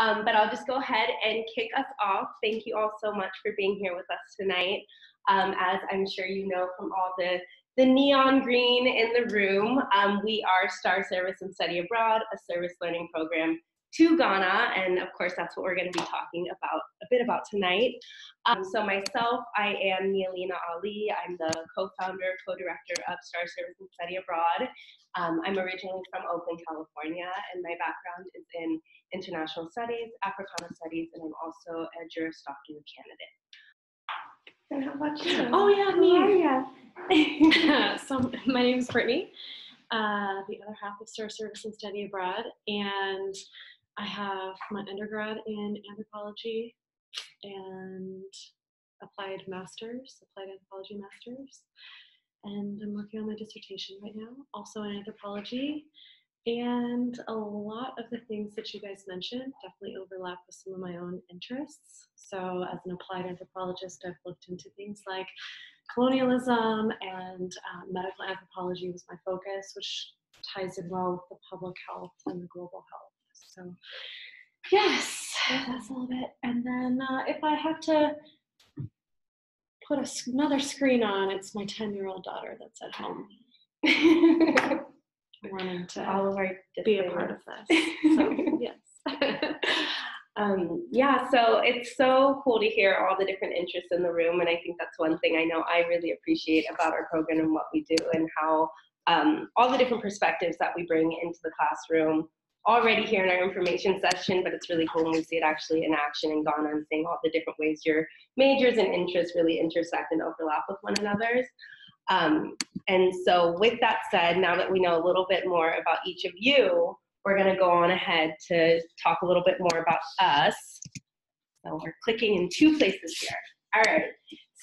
Um, but I'll just go ahead and kick us off. Thank you all so much for being here with us tonight. Um, as I'm sure you know from all the, the neon green in the room, um, we are STAR Service and Study Abroad, a service learning program to Ghana, and of course that's what we're going to be talking about a bit about tonight. Um, so myself, I am Nialina Ali. I'm the co-founder, co-director of Star Service and Study Abroad. Um, I'm originally from Oakland, California, and my background is in international studies, Africana studies, and I'm also a Juris Doctor candidate. And how about you? Oh yeah, me. How so my name is Brittany, uh, the other half of Star Service and Study Abroad, and I have my undergrad in anthropology and applied masters, applied anthropology masters, and I'm working on my dissertation right now, also in anthropology. And a lot of the things that you guys mentioned definitely overlap with some of my own interests. So, as an applied anthropologist, I've looked into things like colonialism and um, medical anthropology was my focus, which ties in well with the public health and the global health. So, yes, that's a little bit. And then uh, if I have to put a, another screen on, it's my 10 year old daughter that's at home. wanting to all of our be a part of this. So, yes. um, yeah, so it's so cool to hear all the different interests in the room, and I think that's one thing I know I really appreciate about our program and what we do, and how um, all the different perspectives that we bring into the classroom already here in our information session, but it's really cool when we see it actually in action in Ghana and seeing all the different ways your majors and interests really intersect and overlap with one another's. Um, and so with that said, now that we know a little bit more about each of you, we're gonna go on ahead to talk a little bit more about us. So we're clicking in two places here. All right,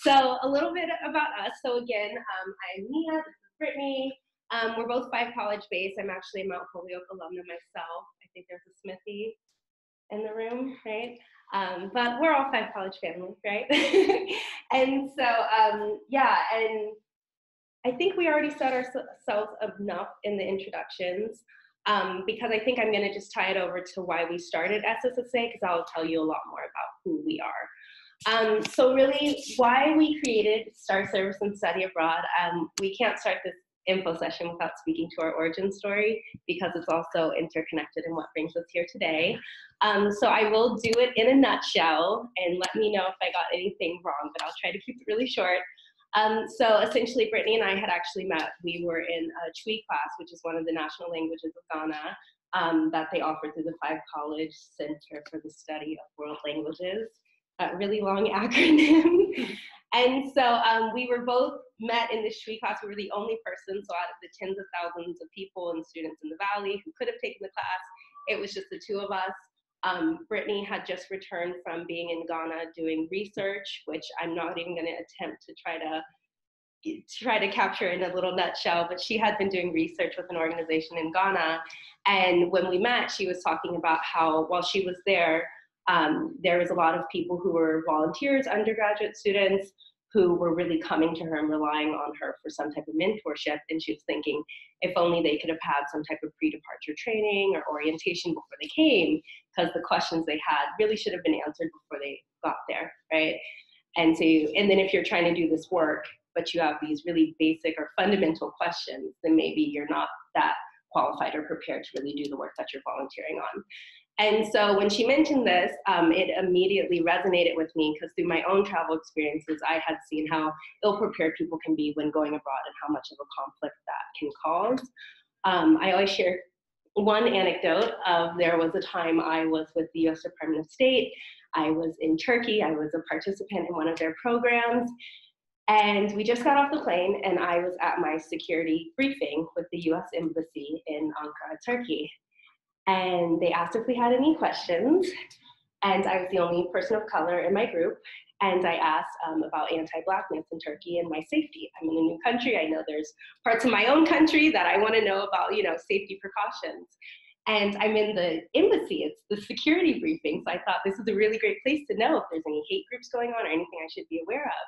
so a little bit about us. So again, um, I'm Mia, this is Brittany. Um, we're both five college based. I'm actually a Mount Holyoke alumna myself. I think there's a Smithy in the room, right? Um, but we're all five college families, right? and so, um, yeah, and I think we already set ourselves enough in the introductions um, because I think I'm going to just tie it over to why we started SSSA because I'll tell you a lot more about who we are. Um, so really, why we created Star Service and Study Abroad, um, we can't start this info session without speaking to our origin story because it's also interconnected in what brings us here today. Um, so I will do it in a nutshell and let me know if I got anything wrong, but I'll try to keep it really short. Um, so essentially, Brittany and I had actually met. We were in a Twi class, which is one of the national languages of Ghana um, that they offer through the Five College Center for the Study of World Languages. A really long acronym. and so um, we were both met in this Twi class. We were the only person, so out of the tens of thousands of people and students in the Valley who could have taken the class, it was just the two of us. Um, Brittany had just returned from being in Ghana doing research, which I'm not even going to attempt to try to try to capture in a little nutshell, but she had been doing research with an organization in Ghana. And when we met, she was talking about how while she was there, um, there was a lot of people who were volunteers, undergraduate students, who were really coming to her and relying on her for some type of mentorship. And she was thinking, if only they could have had some type of pre departure training or orientation before they came, because the questions they had really should have been answered before they got there, right? And so, and then if you're trying to do this work, but you have these really basic or fundamental questions, then maybe you're not that qualified or prepared to really do the work that you're volunteering on. And so when she mentioned this, um, it immediately resonated with me because through my own travel experiences, I had seen how ill prepared people can be when going abroad and how much of a conflict that can cause. Um, I always share one anecdote of there was a time I was with the US Department of State. I was in Turkey, I was a participant in one of their programs. And we just got off the plane, and I was at my security briefing with the US Embassy in Ankara, Turkey and they asked if we had any questions. And I was the only person of color in my group. And I asked um, about anti Blackness in Turkey and my safety. I'm in a new country. I know there's parts of my own country that I want to know about, you know, safety precautions. And I'm in the embassy, it's the security briefing. So I thought this is a really great place to know if there's any hate groups going on or anything I should be aware of.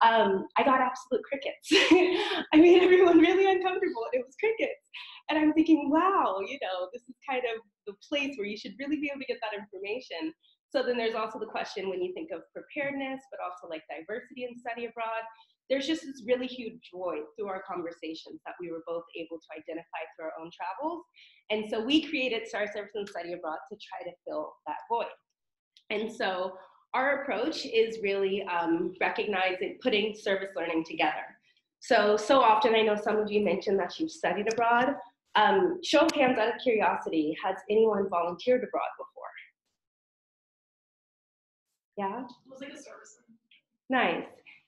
Um, I got absolute crickets. I made everyone really uncomfortable, and it was crickets. And I'm thinking, wow, you know, this is kind of the place where you should really be able to get that information. So then there's also the question when you think of preparedness, but also like diversity and study abroad there's just this really huge joy through our conversations that we were both able to identify through our own travels. And so we created STAR Service and Study Abroad to try to fill that void. And so our approach is really um, recognizing, putting service learning together. So, so often I know some of you mentioned that you've studied abroad. Um, show of hands out of curiosity, has anyone volunteered abroad before? Yeah? It was like a service. Nice.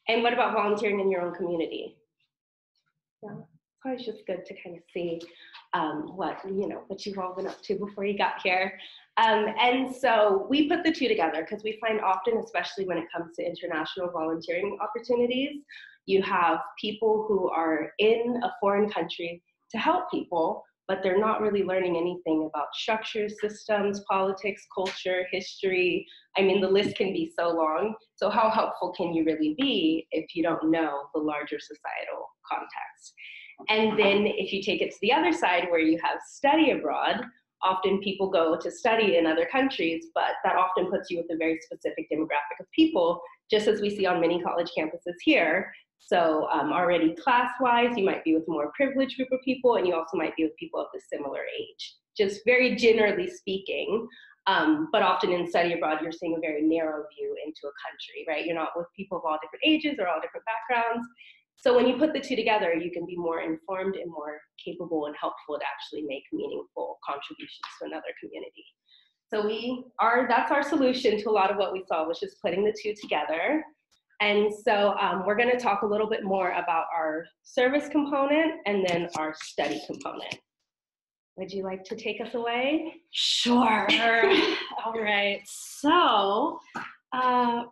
And what about volunteering in your own community? Yeah, it's always just good to kind of see um, what you know what you've all been up to before you got here. Um, and so we put the two together because we find often, especially when it comes to international volunteering opportunities, you have people who are in a foreign country to help people, but they're not really learning anything about structures, systems, politics, culture, history. I mean, the list can be so long. So, how helpful can you really be if you don't know the larger societal context? And then, if you take it to the other side where you have study abroad, often people go to study in other countries, but that often puts you with a very specific demographic of people, just as we see on many college campuses here. So um, already class-wise, you might be with a more privileged group of people, and you also might be with people of the similar age. Just very generally speaking, um, but often in study abroad, you're seeing a very narrow view into a country, right? You're not with people of all different ages or all different backgrounds. So when you put the two together, you can be more informed and more capable and helpful to actually make meaningful contributions to another community. So we are, that's our solution to a lot of what we saw, was just putting the two together. And so um, we're gonna talk a little bit more about our service component and then our study component. Would you like to take us away? Sure. All right. So, uh,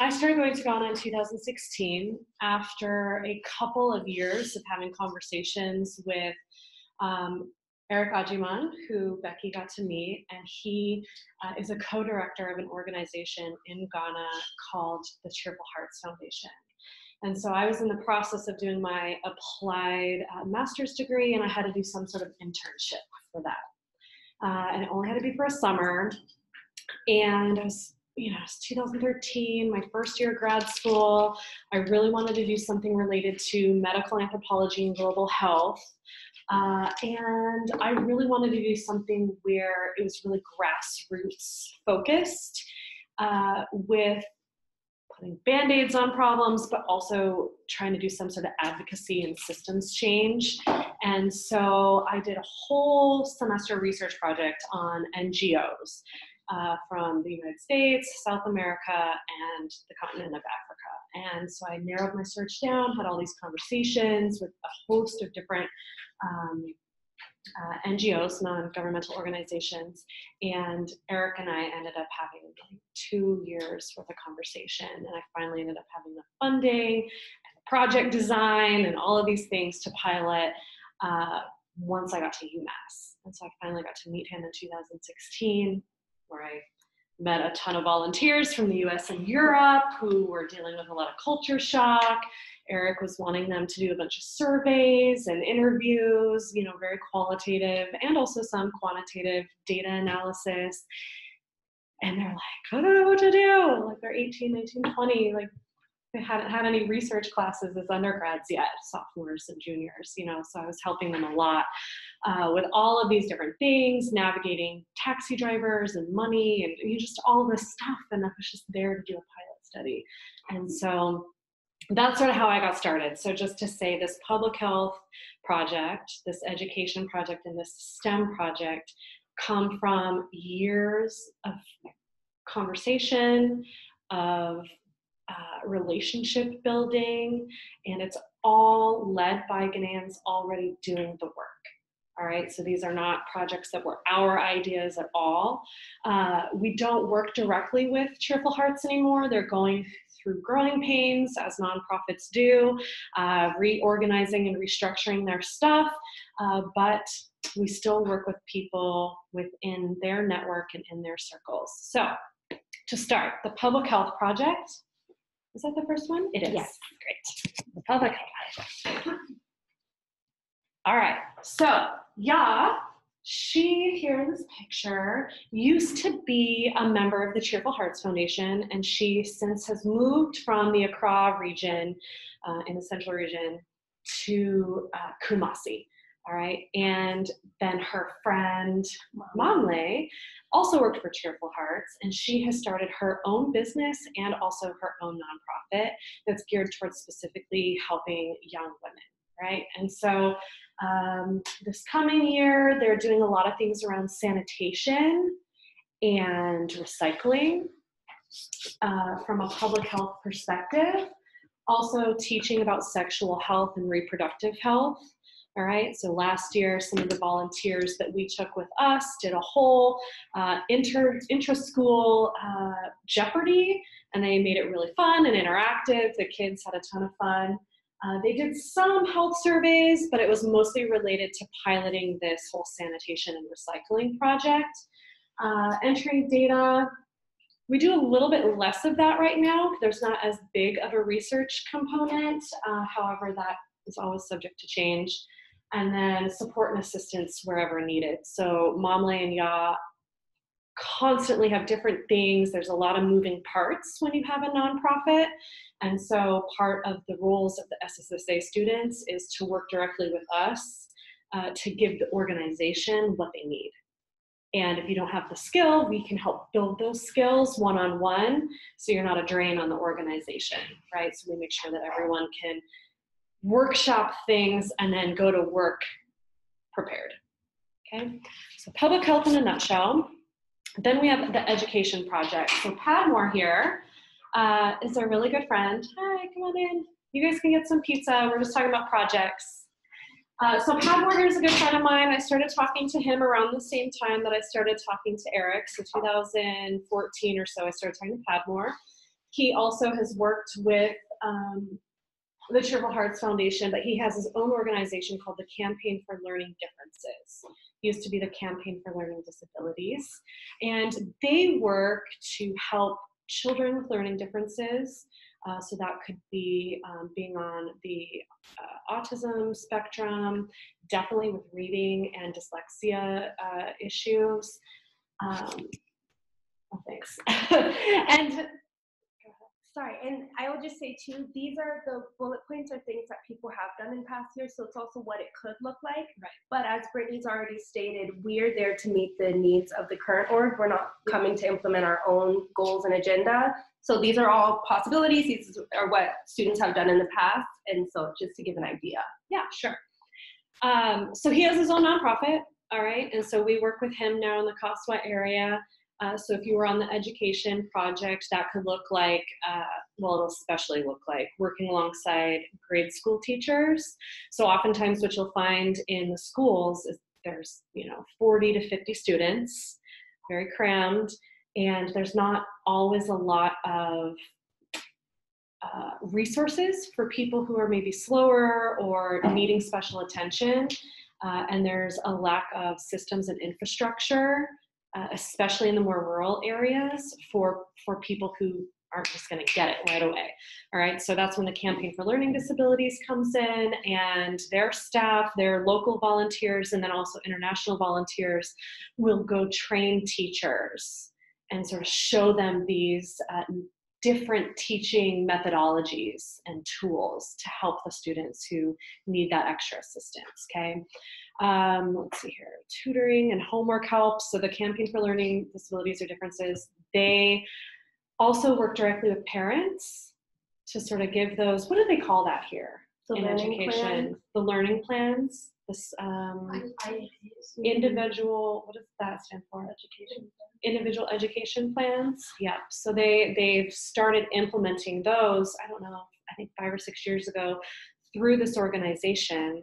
I started going to Ghana in 2016 after a couple of years of having conversations with um, Eric Agyemang, who Becky got to meet, and he uh, is a co-director of an organization in Ghana called the Cheerful Hearts Foundation. And so I was in the process of doing my applied uh, master's degree, and I had to do some sort of internship for that. Uh, and it only had to be for a summer. And I was, you know, it was 2013, my first year of grad school. I really wanted to do something related to medical anthropology and global health. Uh, and I really wanted to do something where it was really grassroots focused uh, with putting band aids on problems, but also trying to do some sort of advocacy and systems change. And so I did a whole semester research project on NGOs. Uh, from the United States, South America, and the continent of Africa. And so I narrowed my search down, had all these conversations with a host of different um, uh, NGOs, non-governmental organizations, and Eric and I ended up having like two years worth of conversation, and I finally ended up having the funding, and the project design, and all of these things to pilot uh, once I got to UMass. And so I finally got to meet him in 2016, where I met a ton of volunteers from the US and Europe who were dealing with a lot of culture shock Eric was wanting them to do a bunch of surveys and interviews, you know, very qualitative and also some quantitative data analysis. And they're like, I don't know what to do. Like they're 18, 19, 20. Like they hadn't had any research classes as undergrads yet, sophomores and juniors, you know, so I was helping them a lot uh, with all of these different things, navigating taxi drivers and money and you know, just all this stuff. And I was just there to do a pilot study. And so that's sort of how I got started. So just to say this public health project, this education project, and this STEM project come from years of conversation, of uh, relationship building, and it's all led by Ghanaians already doing the work. All right, so these are not projects that were our ideas at all. Uh, we don't work directly with Cheerful Hearts anymore. They're going through growing pains, as nonprofits do, uh, reorganizing and restructuring their stuff. Uh, but we still work with people within their network and in their circles. So, to start, the Public Health Project. Is that the first one? It is. Yes. Great. The Public Health Project. All right. So, Ya, she here in this picture used to be a member of the Cheerful Hearts Foundation, and she since has moved from the Accra region uh, in the central region to uh, Kumasi. All right. And then her friend Mamle also worked for Cheerful Hearts, and she has started her own business and also her own nonprofit that's geared towards specifically helping young women. Right. And so um, this coming year, they're doing a lot of things around sanitation and recycling uh, from a public health perspective. Also, teaching about sexual health and reproductive health. All right, so last year, some of the volunteers that we took with us did a whole uh, inter school uh, Jeopardy, and they made it really fun and interactive. The kids had a ton of fun. Uh, they did some health surveys, but it was mostly related to piloting this whole sanitation and recycling project. Uh, entering data, we do a little bit less of that right now. There's not as big of a research component. Uh, however, that is always subject to change. And then support and assistance wherever needed. So Mamle and Ya constantly have different things. There's a lot of moving parts when you have a nonprofit. And so part of the roles of the SSSA students is to work directly with us uh, to give the organization what they need. And if you don't have the skill, we can help build those skills one on one so you're not a drain on the organization, right? So we make sure that everyone can workshop things and then go to work prepared. Okay, so public health in a nutshell. Then we have the education project. So Padmore here uh, is a really good friend. Hi, come on in. You guys can get some pizza. We're just talking about projects. Uh, so Pat Morgan is a good friend of mine. I started talking to him around the same time that I started talking to Eric. So 2014 or so, I started talking to Padmore. He also has worked with um, the Cheerful Hearts Foundation, but he has his own organization called the Campaign for Learning Differences. Used to be the Campaign for Learning Disabilities. And they work to help children with learning differences. Uh, so that could be um, being on the uh, autism spectrum, definitely with reading and dyslexia uh, issues. Um, oh, thanks. and Sorry, and I will just say too, these are the bullet points or things that people have done in past years, so it's also what it could look like. Right. But as Brittany's already stated, we're there to meet the needs of the current org. We're not coming to implement our own goals and agenda. So these are all possibilities. These are what students have done in the past, and so just to give an idea. Yeah, sure. Um, so he has his own nonprofit, all right, and so we work with him now in the Kasoa area. Uh, so if you were on the education project, that could look like, uh, well, it'll especially look like working alongside grade school teachers. So oftentimes what you'll find in the schools is there's, you know, 40 to 50 students, very crammed, and there's not always a lot of uh, resources for people who are maybe slower or needing special attention. Uh, and there's a lack of systems and infrastructure uh, especially in the more rural areas for for people who aren't just going to get it right away. All right so that's when the campaign for learning disabilities comes in and their staff their local volunteers and then also international volunteers will go train teachers and sort of show them these uh, different teaching methodologies and tools to help the students who need that extra assistance okay um, let's see here, tutoring and homework help. So the Campaign for Learning Disabilities or Differences, they also work directly with parents to sort of give those, what do they call that here The in learning education? plan. The learning plans, this um, individual, what does that stand for? Education. Individual education plans. Yep. So they they've started implementing those. I don't know. I think five or six years ago through this organization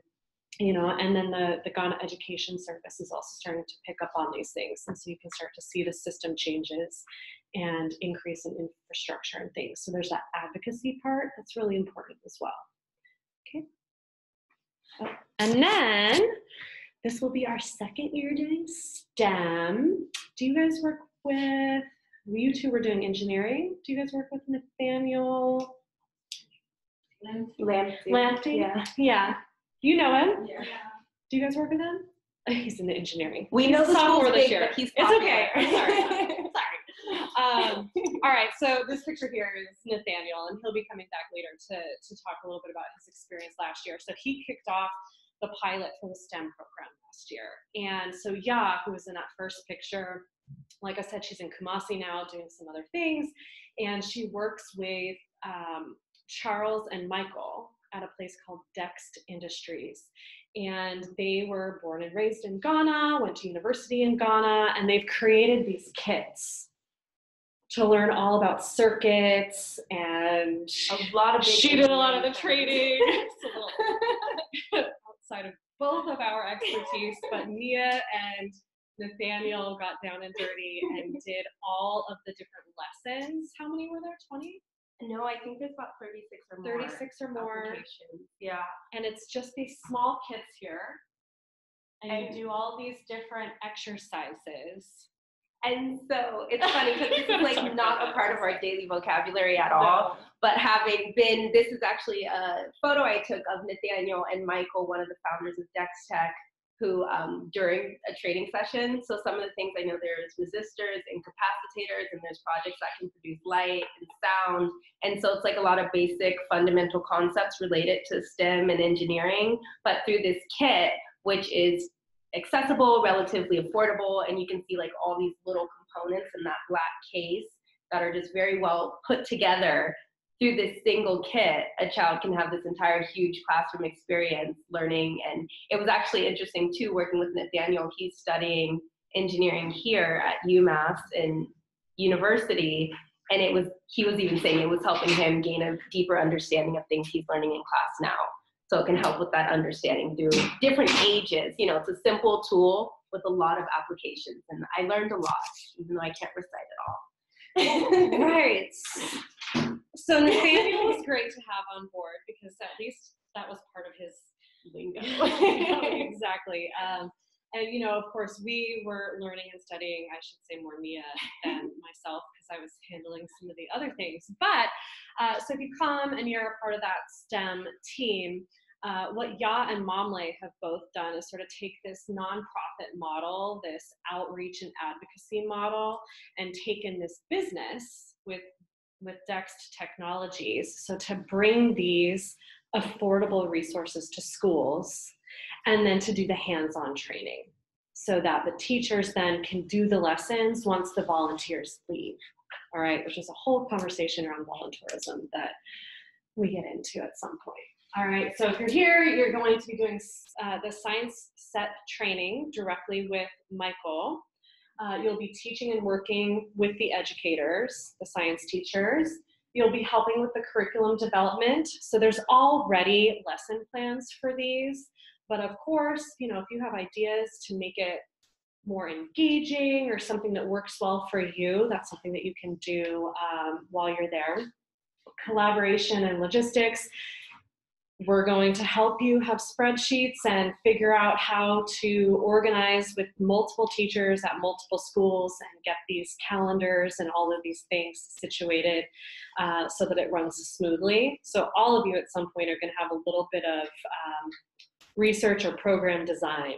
you know and then the the ghana education service is also starting to pick up on these things and so you can start to see the system changes and increase in infrastructure and things so there's that advocacy part that's really important as well okay Oh, and then this will be our second year doing STEM. Do you guys work with, you two were doing engineering. Do you guys work with Nathaniel Lamptey. Lamptey? Yeah. Yeah. You know him? Yeah. Do you guys work with him? He's in the engineering. We know the sophomore this year. he's It's okay. Sorry. Sorry. Um, all right. So this picture here is Nathaniel, and he'll be coming back later to to talk a little bit about his experience last year. So he kicked off the pilot for the STEM program last year, and so Ya, who was in that first picture, like I said, she's in Kumasi now doing some other things, and she works with um, Charles and Michael at a place called Dext Industries. And they were born and raised in Ghana, went to university in Ghana, and they've created these kits to learn all about circuits and A lot of she did a lot of the engineering trading It's a little outside of both of our expertise but nia and nathaniel got down and dirty and did all of the different lessons. How many were there? 20 No, I think there's about 36 or more. 36 or more. Yeah. and it's just these small kits here and And- you do all these different exercises And so it's funny because this is like not a part of our daily vocabulary at all. But having been, this is actually a photo I took of Nathaniel and Michael, one of the founders of Dextech, who um, during a training session. So some of the things I know there's resistors and capacitors, and there's projects that can produce light and sound. And so it's like a lot of basic fundamental concepts related to STEM and engineering. But through this kit, which is accessible, relatively affordable, and you can see like all these little components in that black case that are just very well put together through this single kit, a child can have this entire huge classroom experience learning. And it was actually interesting too, working with Nathaniel. He's studying engineering here at UMass in university. And it was, he was even saying it was helping him gain a deeper understanding of things he's learning in class now. So it can help with that understanding through different ages. You know, it's a simple tool with a lot of applications. And I learned a lot, even though I can't recite it all. right. So Nathaniel was great to have on board because at least that was part of his Lingo. exactly. Um, and you know, of course, we were learning and studying. I should say more Mia than myself because I was handling some of the other things. But uh, so if you come and you're a part of that STEM team, uh, what Ya and Mamle have both done is sort of take this nonprofit model, this outreach and advocacy model, and taken this business with with Dext Technologies. So to bring these affordable resources to schools and then to do the hands-on training so that the teachers then can do the lessons once the volunteers leave. All right which is a whole conversation around volunteerism that we get into at some point. All right so if you're here you're going to be doing uh, the science set training directly with michael uh, you'll be teaching and working with the educators the science teachers You'll be helping with the curriculum development. So there's already lesson plans for these. But of course, you know, if you have ideas to make it more engaging or something that works well for you, that's something that you can do um, while you're there. Collaboration and logistics. We're going to help you have spreadsheets and figure out how to organize with multiple teachers at multiple schools and get these calendars and all of these things situated uh, so that it runs smoothly. So, all of you at some point are going to have a little bit of um, research or program design,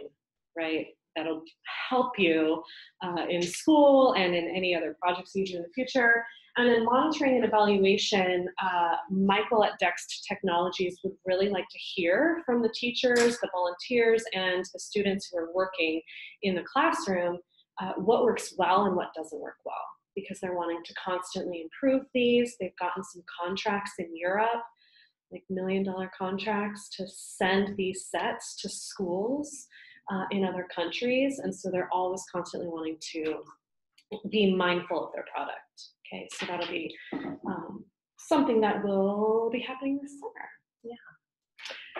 right? That'll help you uh, in school and in any other projects you do in the future. And in monitoring and evaluation, uh, Michael at Dext Technologies would really like to hear from the teachers, the volunteers, and the students who are working in the classroom uh, what works well and what doesn't work well because they're wanting to constantly improve these. They've gotten some contracts in Europe, like million dollar contracts to send these sets to schools uh, in other countries. And so they're always constantly wanting to be mindful of their product. Okay, so that'll be um, something that will be happening this summer. Yeah.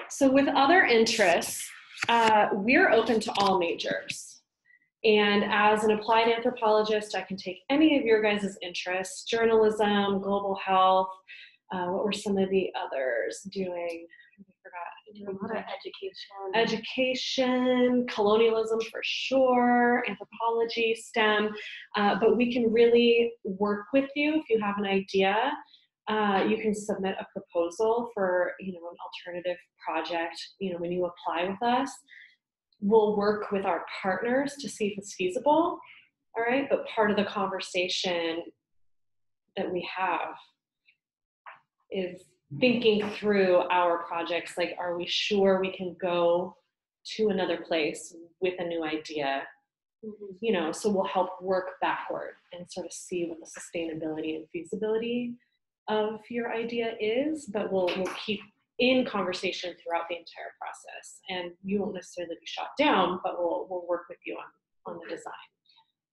So with other interests, uh, we're open to all majors. And as an applied anthropologist, I can take any of your guys' interests journalism, global health. Uh, what were some of the others doing? I forgot. A lot of education. Education, colonialism for sure, anthropology, STEM, uh, but we can really work with you if you have an idea. Uh, you can submit a proposal for you know an alternative project. You know when you apply with us, we'll work with our partners to see if it's feasible. All right, but part of the conversation that we have is thinking through our projects like are we sure we can go to another place with a new idea Mhm. you know so we'll help work backward and sort of see what the sustainability and feasibility of your idea is but we'll, we'll keep in conversation throughout the entire process and you won't necessarily be shot down but we'll, we'll work with you on, on the design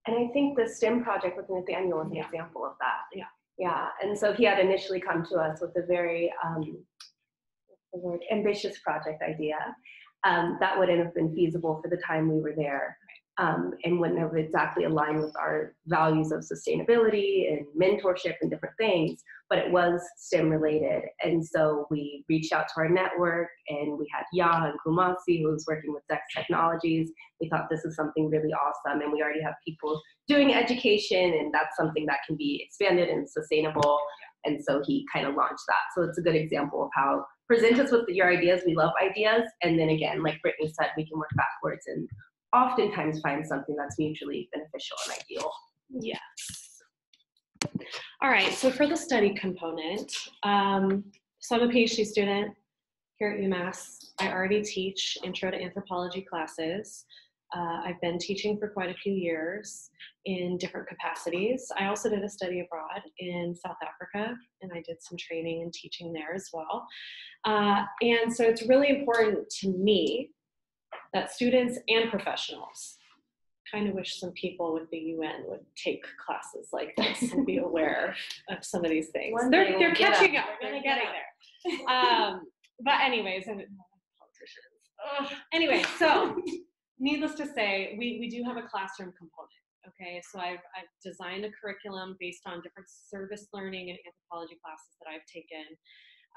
And I think the STEM project with Nathaniel is an Yeah. example of that. Yeah. Yeah. And so he had initially come to us with a very um, word, ambitious project idea um, that wouldn't have been feasible for the time we were there. Um, and wouldn't have exactly aligned with our values of sustainability and mentorship and different things, but it was STEM related. And so we reached out to our network and we had Ya and Kumasi who was working with Dext Technologies. We thought this is something really awesome and we already have people doing education and that's something that can be expanded and sustainable. And so he kind of launched that. So it's a good example of how present us with your ideas. We love ideas. And then again, like Brittany said, we can work backwards and oftentimes find something that's mutually beneficial and ideal. Yes. All right, so for the study component, um, so I'm a PhD student here at UMass. I already teach intro to anthropology classes. Uh, I've been teaching for quite a few years in different capacities. I also did a study abroad in South Africa, and I did some training and teaching there as well. Uh, and so it's really important to me that students and professionals kind of wish some people with the UN would take classes like this and be aware of some of these things. One they're they're catching up. up. We're They're getting get there. Um, but anyways, and politicians. Ugh. Anyway, so needless to say, we, we do have a classroom component. Okay, so I've, I've designed a curriculum based on different service learning and anthropology classes that I've taken.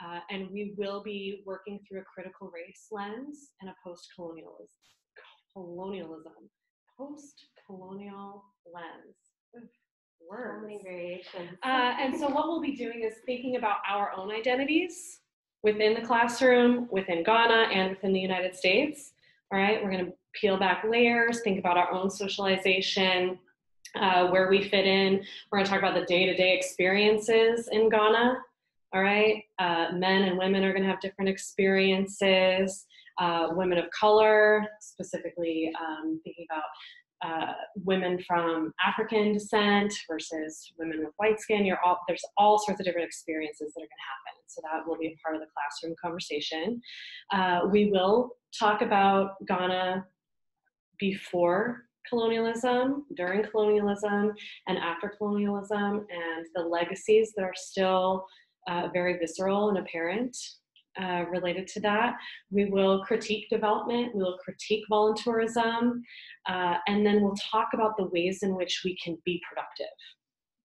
Uh, and we will be working through a critical race lens and a post-colonialism colonialism post-colonial lens Oof, So many variations. uh, and so what we'll be doing is thinking about our own identities within the classroom within ghana and within the united states all right we're going to peel back layers think about our own socialization uh, where we fit in we're going to talk about the day-to-day experiences in ghana all right uh, men and women are going to have different experiences uh, women of color, specifically um, thinking about uh, women from African descent versus women with white skin. You're all, there's all sorts of different experiences that are going to happen. So that will be a part of the classroom conversation. Uh, we will talk about Ghana before colonialism, during colonialism, and after colonialism, and the legacies that are still uh, very visceral and apparent uh, related to that. We will critique development, we will critique volunteerism, uh, and then we'll talk about the ways in which we can be productive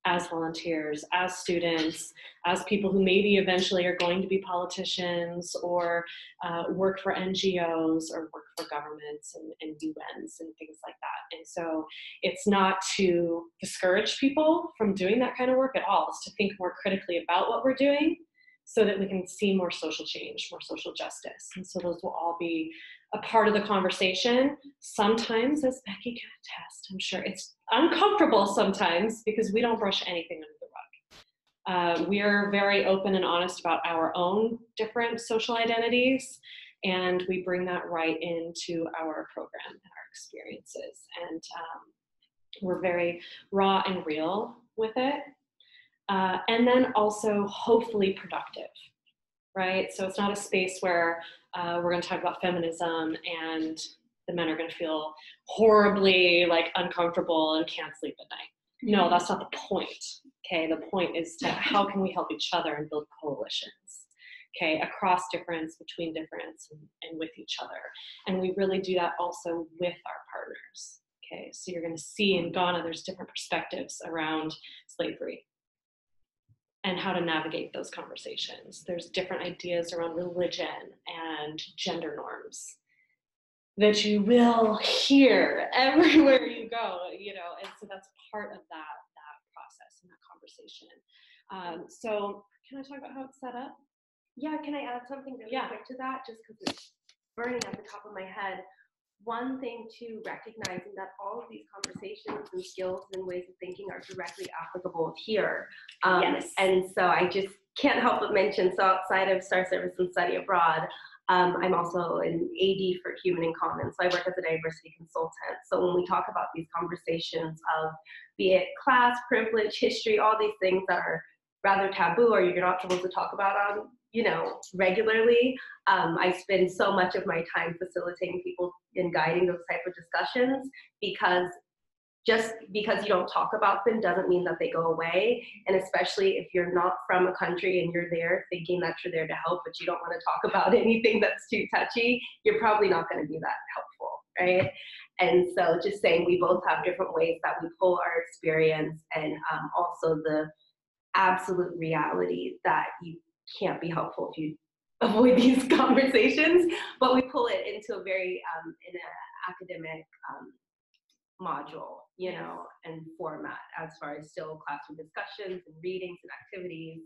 as volunteers, as students, as people who maybe eventually are going to be politicians or uh, work for NGOs or work for governments and, and UNs and things like that. And so it's not to discourage people from doing that kind of work at all, it's to think more critically about what we're doing so that we can see more social change, more social justice. And so those will all be a part of the conversation. Sometimes, as Becky can attest, I'm sure it's uncomfortable sometimes because we don't brush anything under the rug. Uh, we are very open and honest about our own different social identities, and we bring that right into our program and our experiences. And um, we're very raw and real with it. Uh, and then also hopefully productive, right? So it's not a space where uh, we're going to talk about feminism and the men are going to feel horribly like uncomfortable and can't sleep at night. No, that's not the point. Okay, the point is to how can we help each other and build coalitions. Okay, across difference, between difference, and, and with each other. And we really do that also with our partners. Okay, so you're going to see in Ghana there's different perspectives around slavery and how to navigate those conversations. There's different ideas around religion and gender norms that you will hear everywhere you go, you know, and so that's part of that that process and that conversation. Um, so can I talk about how it's set up? Yeah, can I add something really Yeah. quick to that? Just because it's burning at the top of my head. One thing to recognizing that all of these conversations and skills and ways of thinking are directly applicable here. Um, Yes. And so I just can't help but mention so outside of Star Service and Study Abroad, um, I'm also an AD for Human and Common. So I work as a diversity consultant. So when we talk about these conversations of be it class, privilege, history, all these things that are rather taboo or you're not supposed to talk about on you know regularly. Um, i spend so much of my time facilitating people and guiding those type of discussions because just because you don't talk about them doesn't mean that they go away. And especially if you're not from a country and you're there thinking that you're there to help but you don't want to talk about anything that's too touchy you're probably not going to be that helpful right? And so just saying we both have different ways that we pull our experience and um, also the absolute reality that you can't be helpful if you avoid these conversations, but we pull it into a very um, in an academic um, module, you know, and format as far as still classroom discussions and readings and activities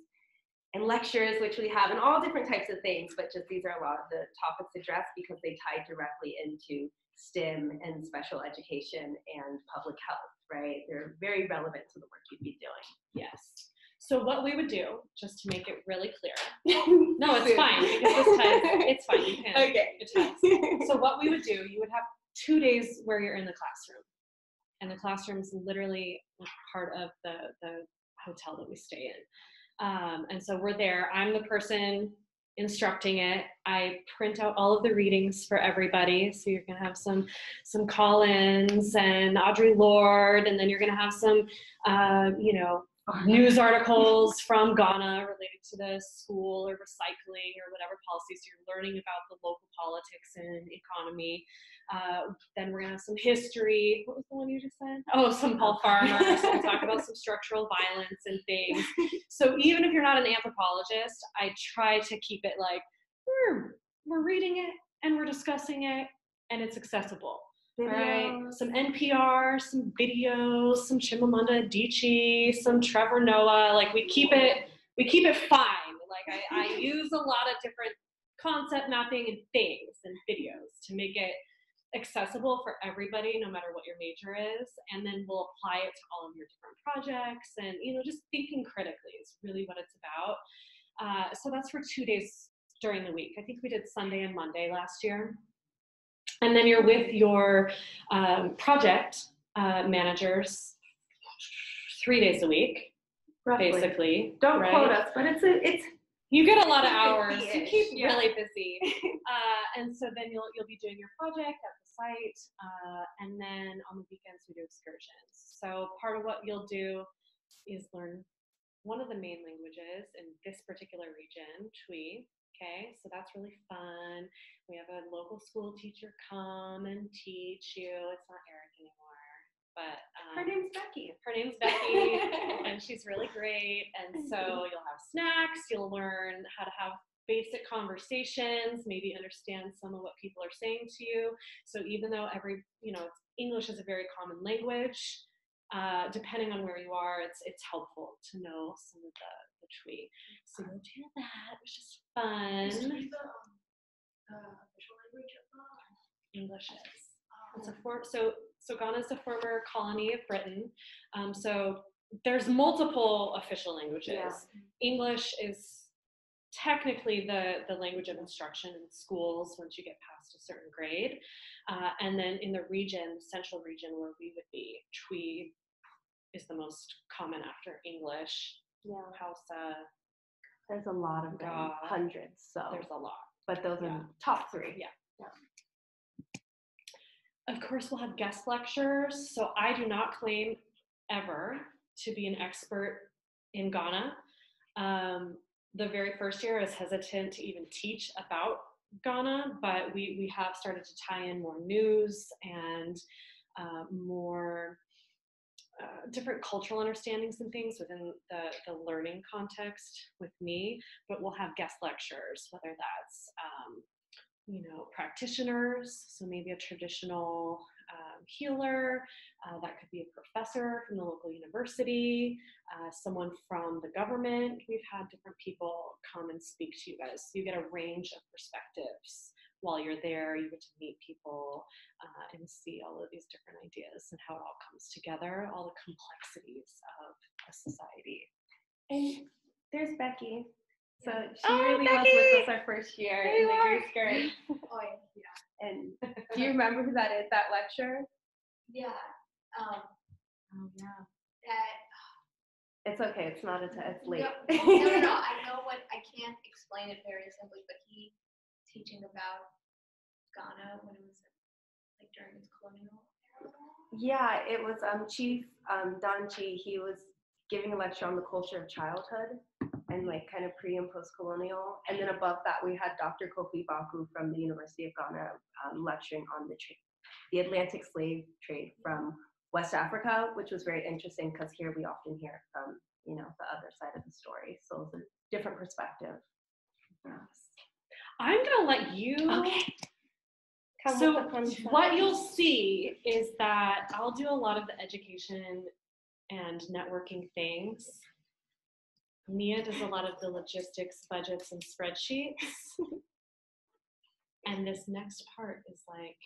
and lectures, which we have, and all different types of things. But just these are a lot of the topics addressed because they tie directly into STEM and special education and public health, right? They're very relevant to the work you'd be doing. Yes. So what we would do, just to make it really clear, no, it's fine because this ties. It's fine. You can. Okay. It ties. So what we would do, you would have two days where you're in the classroom, and the classroom's literally part of the the hotel that we stay in. Um, and so we're there. I'm the person instructing it. I print out all of the readings for everybody. So you're gonna have some some Collins and Audre Lorde, and then you're gonna have some, uh, you know, news articles from Ghana related to the school or recycling or whatever policies. You're learning about the local politics and economy. Uh, then we're gonna have some history. What was the one you just said? Oh, some Paul Farmer. so we'll talk about some structural violence and things. So even if you're not an anthropologist, I try to keep it like we're we're reading it and we're discussing it and it's accessible. Right. Some NPR, some videos, some Chimamanda Adichie, some Trevor Noah. Like we keep it, we keep it fine. Like I, I use a lot of different concept mapping and things and videos to make it accessible for everybody, no matter what your major is. And then we'll apply it to all of your different projects. And you know, just thinking critically is really what it's about. Uh, so that's for two days during the week. I think we did Sunday and Monday last year and then you're with your um, project uh, managers three days a week, Roughly. basically. Don't right? quote us, but it's a it's You get a lot of hours. You keep yeah. really busy, uh, and so then you'll you'll be doing your project at the site, uh, and then on the weekends we do excursions. So part of what you'll do is learn one of the main languages in this particular region, Twi. Okay, so that's really fun. We have a local school teacher come and teach you. It's not Eric anymore, but um, her name's Becky. her name's Becky, and she's really great. And so you'll have snacks, you'll learn how to have basic conversations, maybe understand some of what people are saying to you. So even though every, you know, English is a very common language, uh, depending on where you are, it's it's helpful to know some of the the Twi. So you'll do that, which is fun. English is. It's a form. So so Ghana is a former colony of Britain. Um, so there's multiple official languages. Yeah. English is technically the the language of instruction in schools once you get past a certain grade. Uh, and then in the region, the central region where we would be, Twi is the most common after English. Yeah. Hausa, There's a lot of them, hundreds. So, there's a lot. but those yeah. are top three. Yeah. Of course, we'll have guest lectures. So I do not claim ever to be an expert in Ghana. Um, the very first year, I was hesitant to even teach about Ghana, but we, we have started to tie in more news and uh, more uh, different cultural understandings and things within the, the learning context with me, but we'll have guest lecturers, whether that's, um, you know, practitioners, so maybe a traditional um, healer, uh, that could be a professor from the local university, uh, someone from the government. We've had different people come and speak to you guys. So you get a range of perspectives while you're there. You get to meet people uh, and see all of these different ideas and how it all comes together, all the complexities of a society. And there's Becky. So she Oh, really was with us our first year There in you the are. Greek skirt. Oh, yeah. And do you remember who that is? That lecture? Yeah. Um, Oh yeah. that, It's okay. It's not a. T- it's late. No, no, no, no, I know what, I can't explain it very simply, but he teaching about Ghana when it was like during its colonial era. Yeah, it was um, Chief um, Danchi. He was giving a lecture on the culture of childhood and like kind of pre and post colonial. And then above that, we had Dr. Kofi Baku from the University of Ghana um, lecturing on the tra- the Atlantic slave trade from West Africa, which was very interesting because here we often hear from you know the other side of the story. So it's a different perspective. I'm gonna let you. Come so with the what you'll see is that I'll do a lot of the education and networking things. Mia does a lot of the logistics, budgets, and spreadsheets. and this next part is like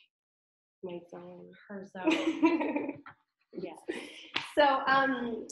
my zone. her zone. yes. So, um,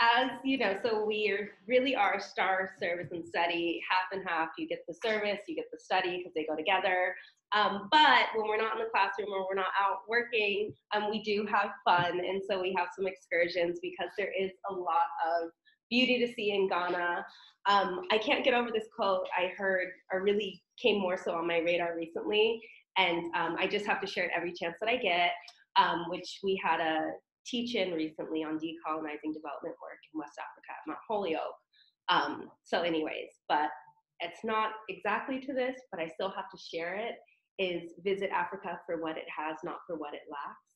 as you know, so we are, really are star service and study half and half. You get the service, you get the study because they go together. Um, but when we're not in the classroom or we're not out working, um, we do have fun, and so we have some excursions because there is a lot of beauty to see in Ghana. Um, I can't get over this quote I heard, or really came more so on my radar recently, and um, I just have to share it every chance that I get. Um, which we had a teach-in recently on decolonizing development work in West Africa at Mount Holyoke. Um, so, anyways, but it's not exactly to this, but I still have to share it. Is visit Africa for what it has, not for what it lacks.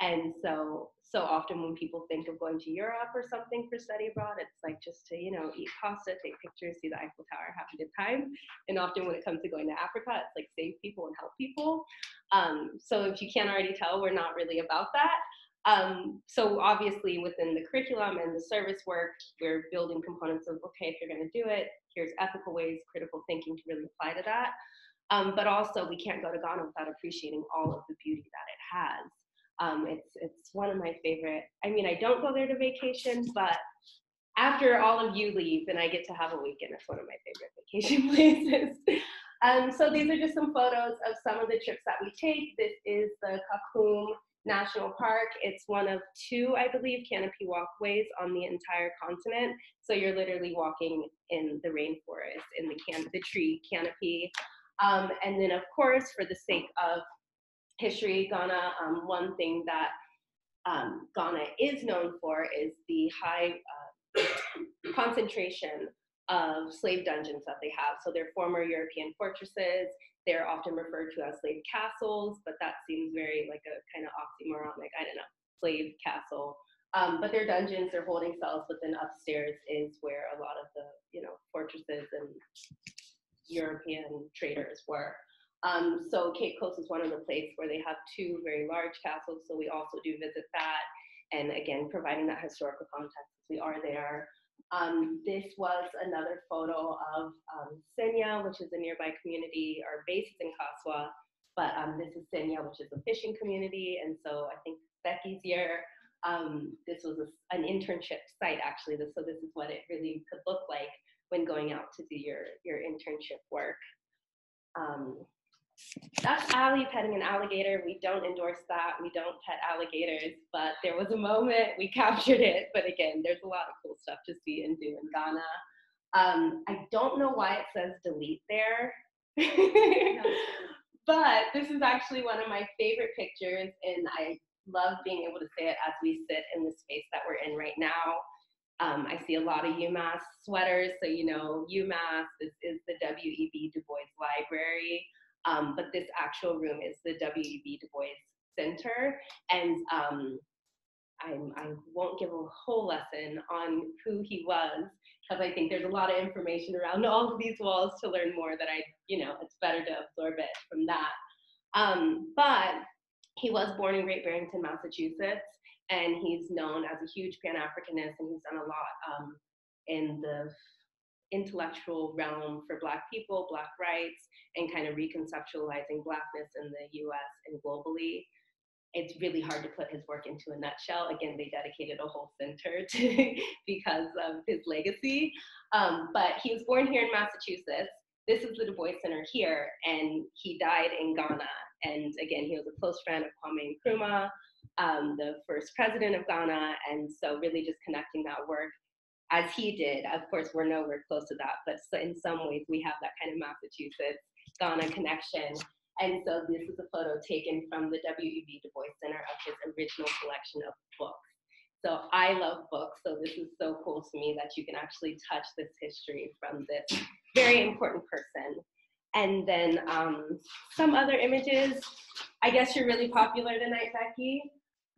And so, so often when people think of going to Europe or something for study abroad, it's like just to, you know, eat pasta, take pictures, see the Eiffel Tower, have a good time. And often when it comes to going to Africa, it's like save people and help people. Um, so if you can't already tell, we're not really about that. Um, so obviously within the curriculum and the service work, we're building components of, okay, if you're gonna do it, here's ethical ways, critical thinking to really apply to that. Um, but also we can't go to Ghana without appreciating all of the beauty that it has. Um, it's it's one of my favorite. I mean, I don't go there to vacation, but after all of you leave and I get to have a weekend, it's one of my favorite vacation places. um, so these are just some photos of some of the trips that we take. This is the Kakum National Park. It's one of two, I believe, canopy walkways on the entire continent. So you're literally walking in the rainforest in the can the tree canopy. Um, and then, of course, for the sake of history, Ghana, um, one thing that um, Ghana is known for is the high uh, concentration of slave dungeons that they have. So they're former European fortresses. They're often referred to as slave castles, but that seems very like a kind of oxymoronic, I don't know, slave castle. Um, but they're dungeons, they're holding cells, but then upstairs is where a lot of the, you know, fortresses and European traders were. Um, so Cape Coast is one of the places where they have two very large castles, so we also do visit that. And again, providing that historical context we are there. Um, this was another photo of um, Senya, which is a nearby community. Our base is in Kasoa, but um, this is Senya, which is a fishing community. And so I think Becky's year, um, this was a, an internship site actually. So this is what it really could look like when going out to do your, your internship work. That's Ali petting an alligator. We don't endorse that. We don't pet alligators, but there was a moment we captured it. But again, there's a lot of cool stuff to see and do in Ghana. Um, I don't know why it says delete there. but this is actually one of my favorite pictures, and I love being able to say it as we sit in the space that we're in right now. Um, I see a lot of UMass sweaters, so you know UMass is, is the W.E.B. Du Bois Library. Um, but this actual room is the W.E.B. Du Bois Center. And um, I'm, I won't give a whole lesson on who he was because I think there's a lot of information around all of these walls to learn more that I, you know, it's better to absorb it from that. Um, but he was born in Great Barrington, Massachusetts, and he's known as a huge Pan Africanist, and he's done a lot um, in the intellectual realm for Black people, Black rights, and kind of reconceptualizing Blackness in the US and globally. It's really hard to put his work into a nutshell. Again, they dedicated a whole center to because of his legacy. Um, but he was born here in Massachusetts. This is the Du Bois Center here, and he died in Ghana. And again, he was a close friend of Kwame Nkrumah, um, the first president of Ghana. And so, really, just connecting that work as he did. Of course, we're nowhere close to that, but in some ways, we have that kind of Massachusetts Ghana connection. And so this is a photo taken from the W.E.B. Du Bois Center of his original collection of books. So I love books, so this is so cool to me that you can actually touch this history from this very important person. And then um, some other images. I guess you're really popular tonight, Becky.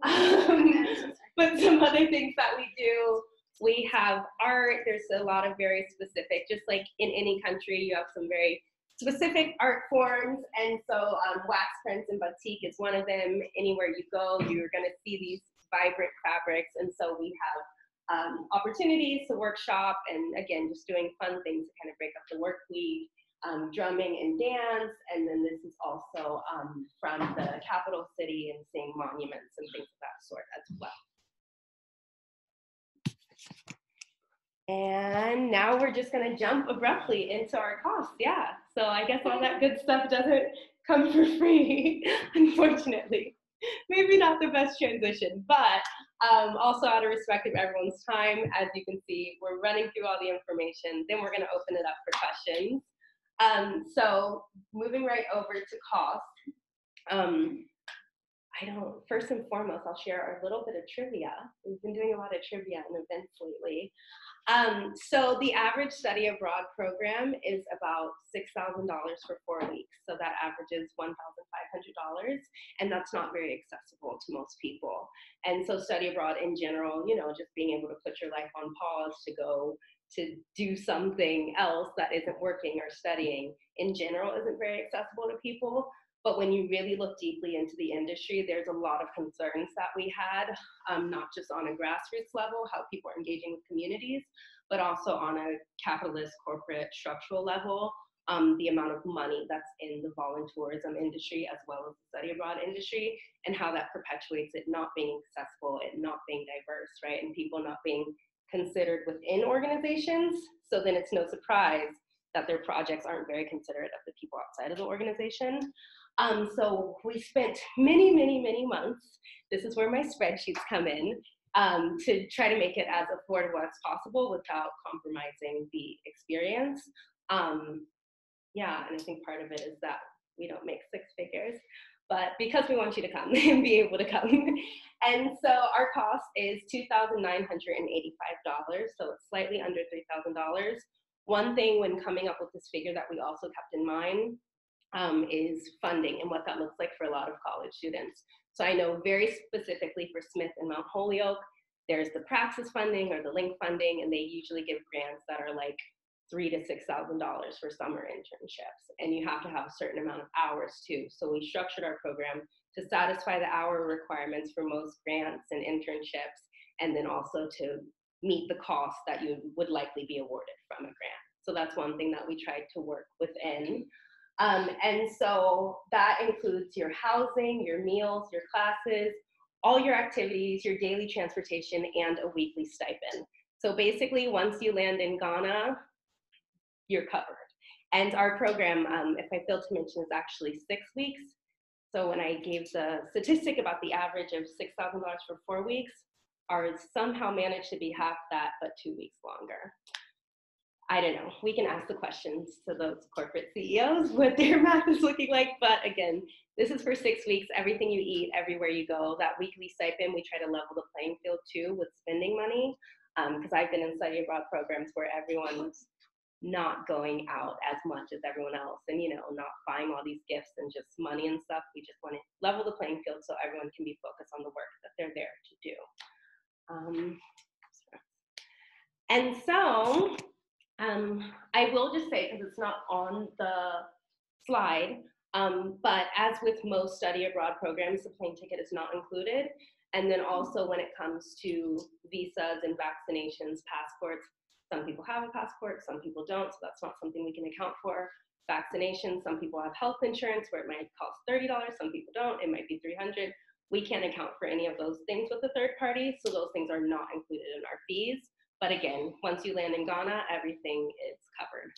Um, but some other things that we do we have art there's a lot of very specific just like in any country you have some very specific art forms and so um, wax prints and batik is one of them. Anywhere you go you're going to see these vibrant fabrics and so we have um, opportunities to workshop and again just doing fun things to kind of break up the work week um, drumming and dance and then this is also um, from the capital city and seeing monuments and things of that sort as well And now we're just going to jump abruptly into our costs. Yeah. So I guess all that good stuff doesn't come for free, unfortunately. Maybe not the best transition, but um, also out of respect of everyone's time, as you can see, we're running through all the information. Then we're going to open it up for questions. Um, so moving right over to cost. Um, I don't, first and foremost, I'll share a little bit of trivia. We've been doing a lot of trivia and events lately. Um, so the average study abroad program is about $6,000 for four weeks. So that averages $1,500 and that's not very accessible to most people. And so study abroad in general, you know, just being able to put your life on pause to go to do something else that isn't working or studying in general isn't very accessible to people. But when you really look deeply into the industry, there's a lot of concerns that we had, um, not just on a grassroots level, how people are engaging with communities, but also on a capitalist corporate structural level, um, the amount of money that's in the voluntourism industry as well as the study abroad industry, and how that perpetuates it not being accessible, it not being diverse, right? And people not being considered within organizations. So then it's no surprise that their projects aren't very considerate of the people outside of the organization. Um, so we spent many, many, many months. This is where my spreadsheets come in um, to try to make it as affordable as possible without compromising the experience. Um, yeah, and I think part of it is that we don't make six figures, but because we want you to come and be able to come. And so our cost is $2,985, so it's slightly under $3,000. One thing when coming up with this figure that we also kept in mind um, is funding and what that looks like for a lot of college students. So I know very specifically for Smith and Mount Holyoke, there's the Praxis funding or the Lynk funding, and they usually give grants that are like three to six thousand dollars for summer internships, and you have to have a certain amount of hours too. So we structured our program to satisfy the hour requirements for most grants and internships, and then also to meet the cost that you would likely be awarded from a grant. So that's one thing that we tried to work within. Um, and so that includes your housing, your meals, your classes, all your activities, your daily transportation, and a weekly stipend. So basically, once you land in Ghana, you're covered. And our program, um, if I failed to mention, is actually six weeks. So when I gave the statistic about the average of $6,000 for four weeks, ours somehow managed to be half that, but two weeks longer. I don't know. We can ask the questions to those corporate CEOs what their math is looking like. But again, this is for six weeks. Everything you eat, everywhere you go. That weekly stipend, we try to level the playing field too with spending money. Because um, I've been in study abroad programs where everyone's not going out as much as everyone else and you know not buying all these gifts and just money and stuff we just want to level the playing field so everyone can be focused on the work that they're there to do Um, and so um, I will just say, because it's not on the slide, um, but as with most study abroad programs, the plane ticket is not included. And then also when it comes to visas and vaccinations, passports, some people have a passport, some people don't, so that's not something we can account for. Vaccinations, some people have health insurance where it might cost $30, some people don't, it might be 300. We can't account for any of those things with a third party, so those things are not included in our fees. But again, once you land in Ghana, everything is covered.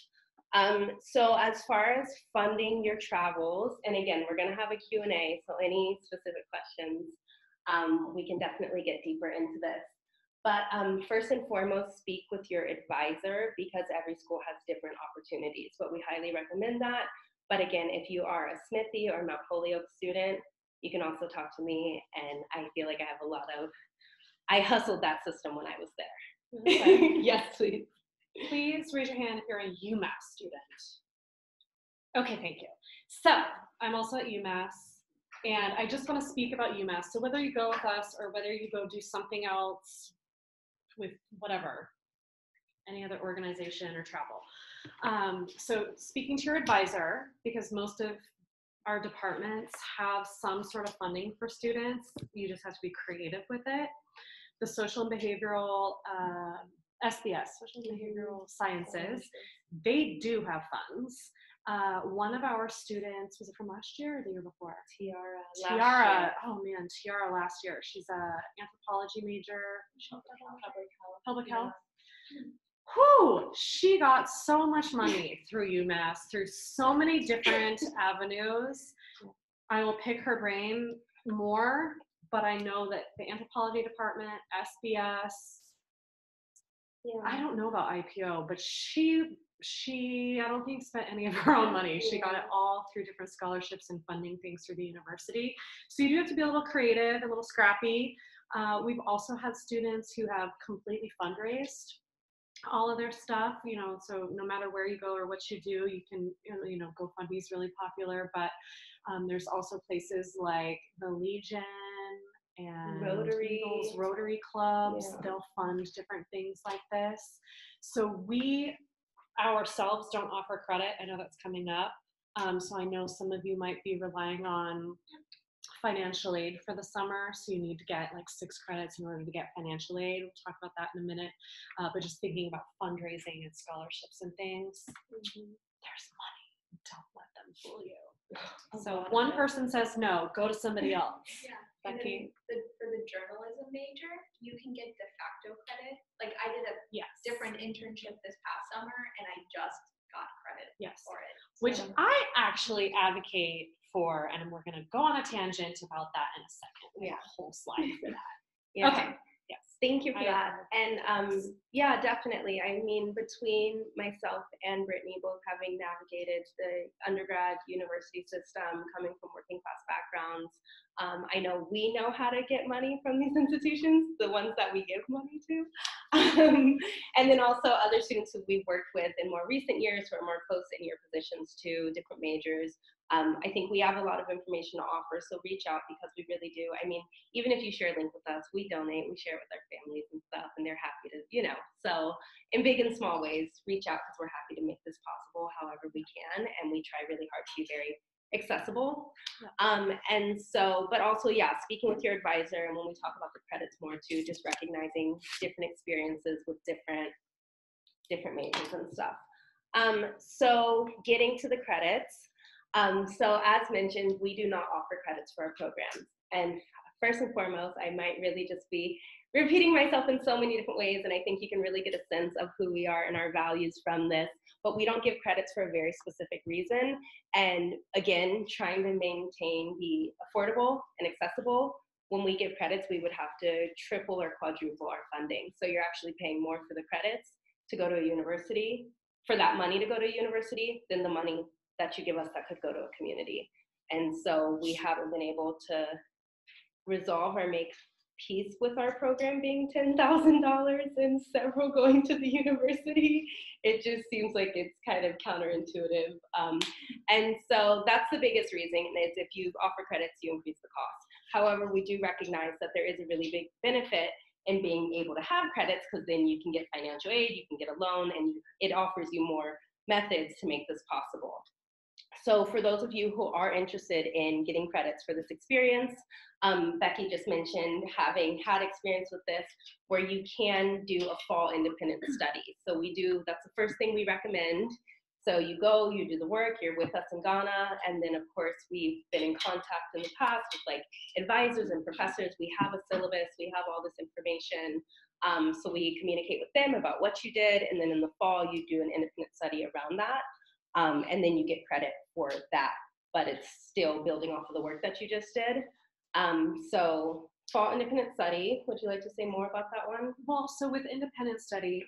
Um, so as far as funding your travels, and again, we're gonna have a Q&A, so any specific questions, um, we can definitely get deeper into this. But um, first and foremost, speak with your advisor because every school has different opportunities, but we highly recommend that. But again, if you are a Smithie or Mount Holyoke student, you can also talk to me, and I feel like I have a lot of, I hustled that system when I was there. Okay. yes, please. Please raise your hand if you're a UMass student. Okay, thank you. So I'm also at UMass, and I just want to speak about UMass. So whether you go with us or whether you go do something else with whatever, any other organization or travel. Um, so speaking to your advisor, because most of our departments have some sort of funding for students, you just have to be creative with it. The social and behavioral uh, SBS, social and behavioral sciences, they do have funds. Uh, one of our students, was it from last year or the year before? Tiara. Tiara, oh man, Tiara last year. She's a anthropology major, Public health. public Yeah. health. Whew, she got so much money through UMass, through so many different avenues. I will pick her brain more, but I know that the anthropology department, SBS, Yeah. I don't know about IPO, but she she I don't think spent any of her own money. She got it all through different scholarships and funding things through the university. So you do have to be a little creative, a little scrappy. Uh, we've also had students who have completely fundraised all of their stuff. You know, so no matter where you go or what you do, you can you know GoFundMe is really popular, but um, there's also places like the Legion and Rotary. Eagles Rotary clubs. Yeah. They'll fund different things like this. So we ourselves don't offer credit. I know that's coming up. Um, so I know some of you might be relying on financial aid for the summer. So you need to get like six credits in order to get financial aid. We'll talk about that in a minute. Uh, but just thinking about fundraising and scholarships and things, there's money. Don't let them fool you. So one person says no, go to somebody else. Yeah. Becky? the, for the journalism major, you can get de facto credit. Like I did a Yes. different internship this past summer and I just got credit Yes. for it. Which I actually advocate for, and we're going to go on a tangent about that in a second. We have a whole slide for that. Yeah. Okay. Thank you for I- that. And um, yeah, definitely. I mean, between myself and Brittany, both having navigated the undergrad university system, coming from working class backgrounds, um, I know we know how to get money from these institutions, the ones that we give money to. Um, and then also other students who we've worked with in more recent years who are more close in your positions to different majors. Um, I think we have a lot of information to offer, so reach out because we really do. I mean, even if you share a link with us, we donate, we share it with our families and stuff, and they're happy to, you know. So, in big and small ways, reach out because we're happy to make this possible however we can, and we try really hard to be very accessible. Um, and so, but also, yeah, speaking with your advisor, and when we talk about the credits more too, just recognizing different experiences with different different majors and stuff. Um, so, getting to the credits. Um, so as mentioned, we do not offer credits for our programs. And first and foremost, I might really just be repeating myself in so many different ways, and I think you can really get a sense of who we are and our values from this. But we don't give credits for a very specific reason. And again, trying to maintain the affordable and accessible. When we give credits, we would have to triple or quadruple our funding. So you're actually paying more for the credits to go to a university, for that money to go to a university, than the money that you give us that could go to a community. And so we haven't been able to resolve or make peace with our program being $10,000 and several going to the university. It just seems like it's kind of counterintuitive. Um, and so that's the biggest reason is if you offer credits, you increase the cost. However, we do recognize that there is a really big benefit in being able to have credits because then you can get financial aid, you can get a loan, and it offers you more methods to make this possible. So for those of you who are interested in getting credits for this experience, um, Becky just mentioned having had experience with this where you can do a fall independent study. So we do, that's the first thing we recommend. So you go, you do the work, you're with us in Ghana, and then of course we've been in contact in the past with like advisors and professors. We have a syllabus, we have all this information. Um, so we communicate with them about what you did, and then in the fall you do an independent study around that um, and then you get credit for that. But it's still building off of the work that you just did. Um, so fall independent study. Would you like to say more about that one? Well, so with independent study,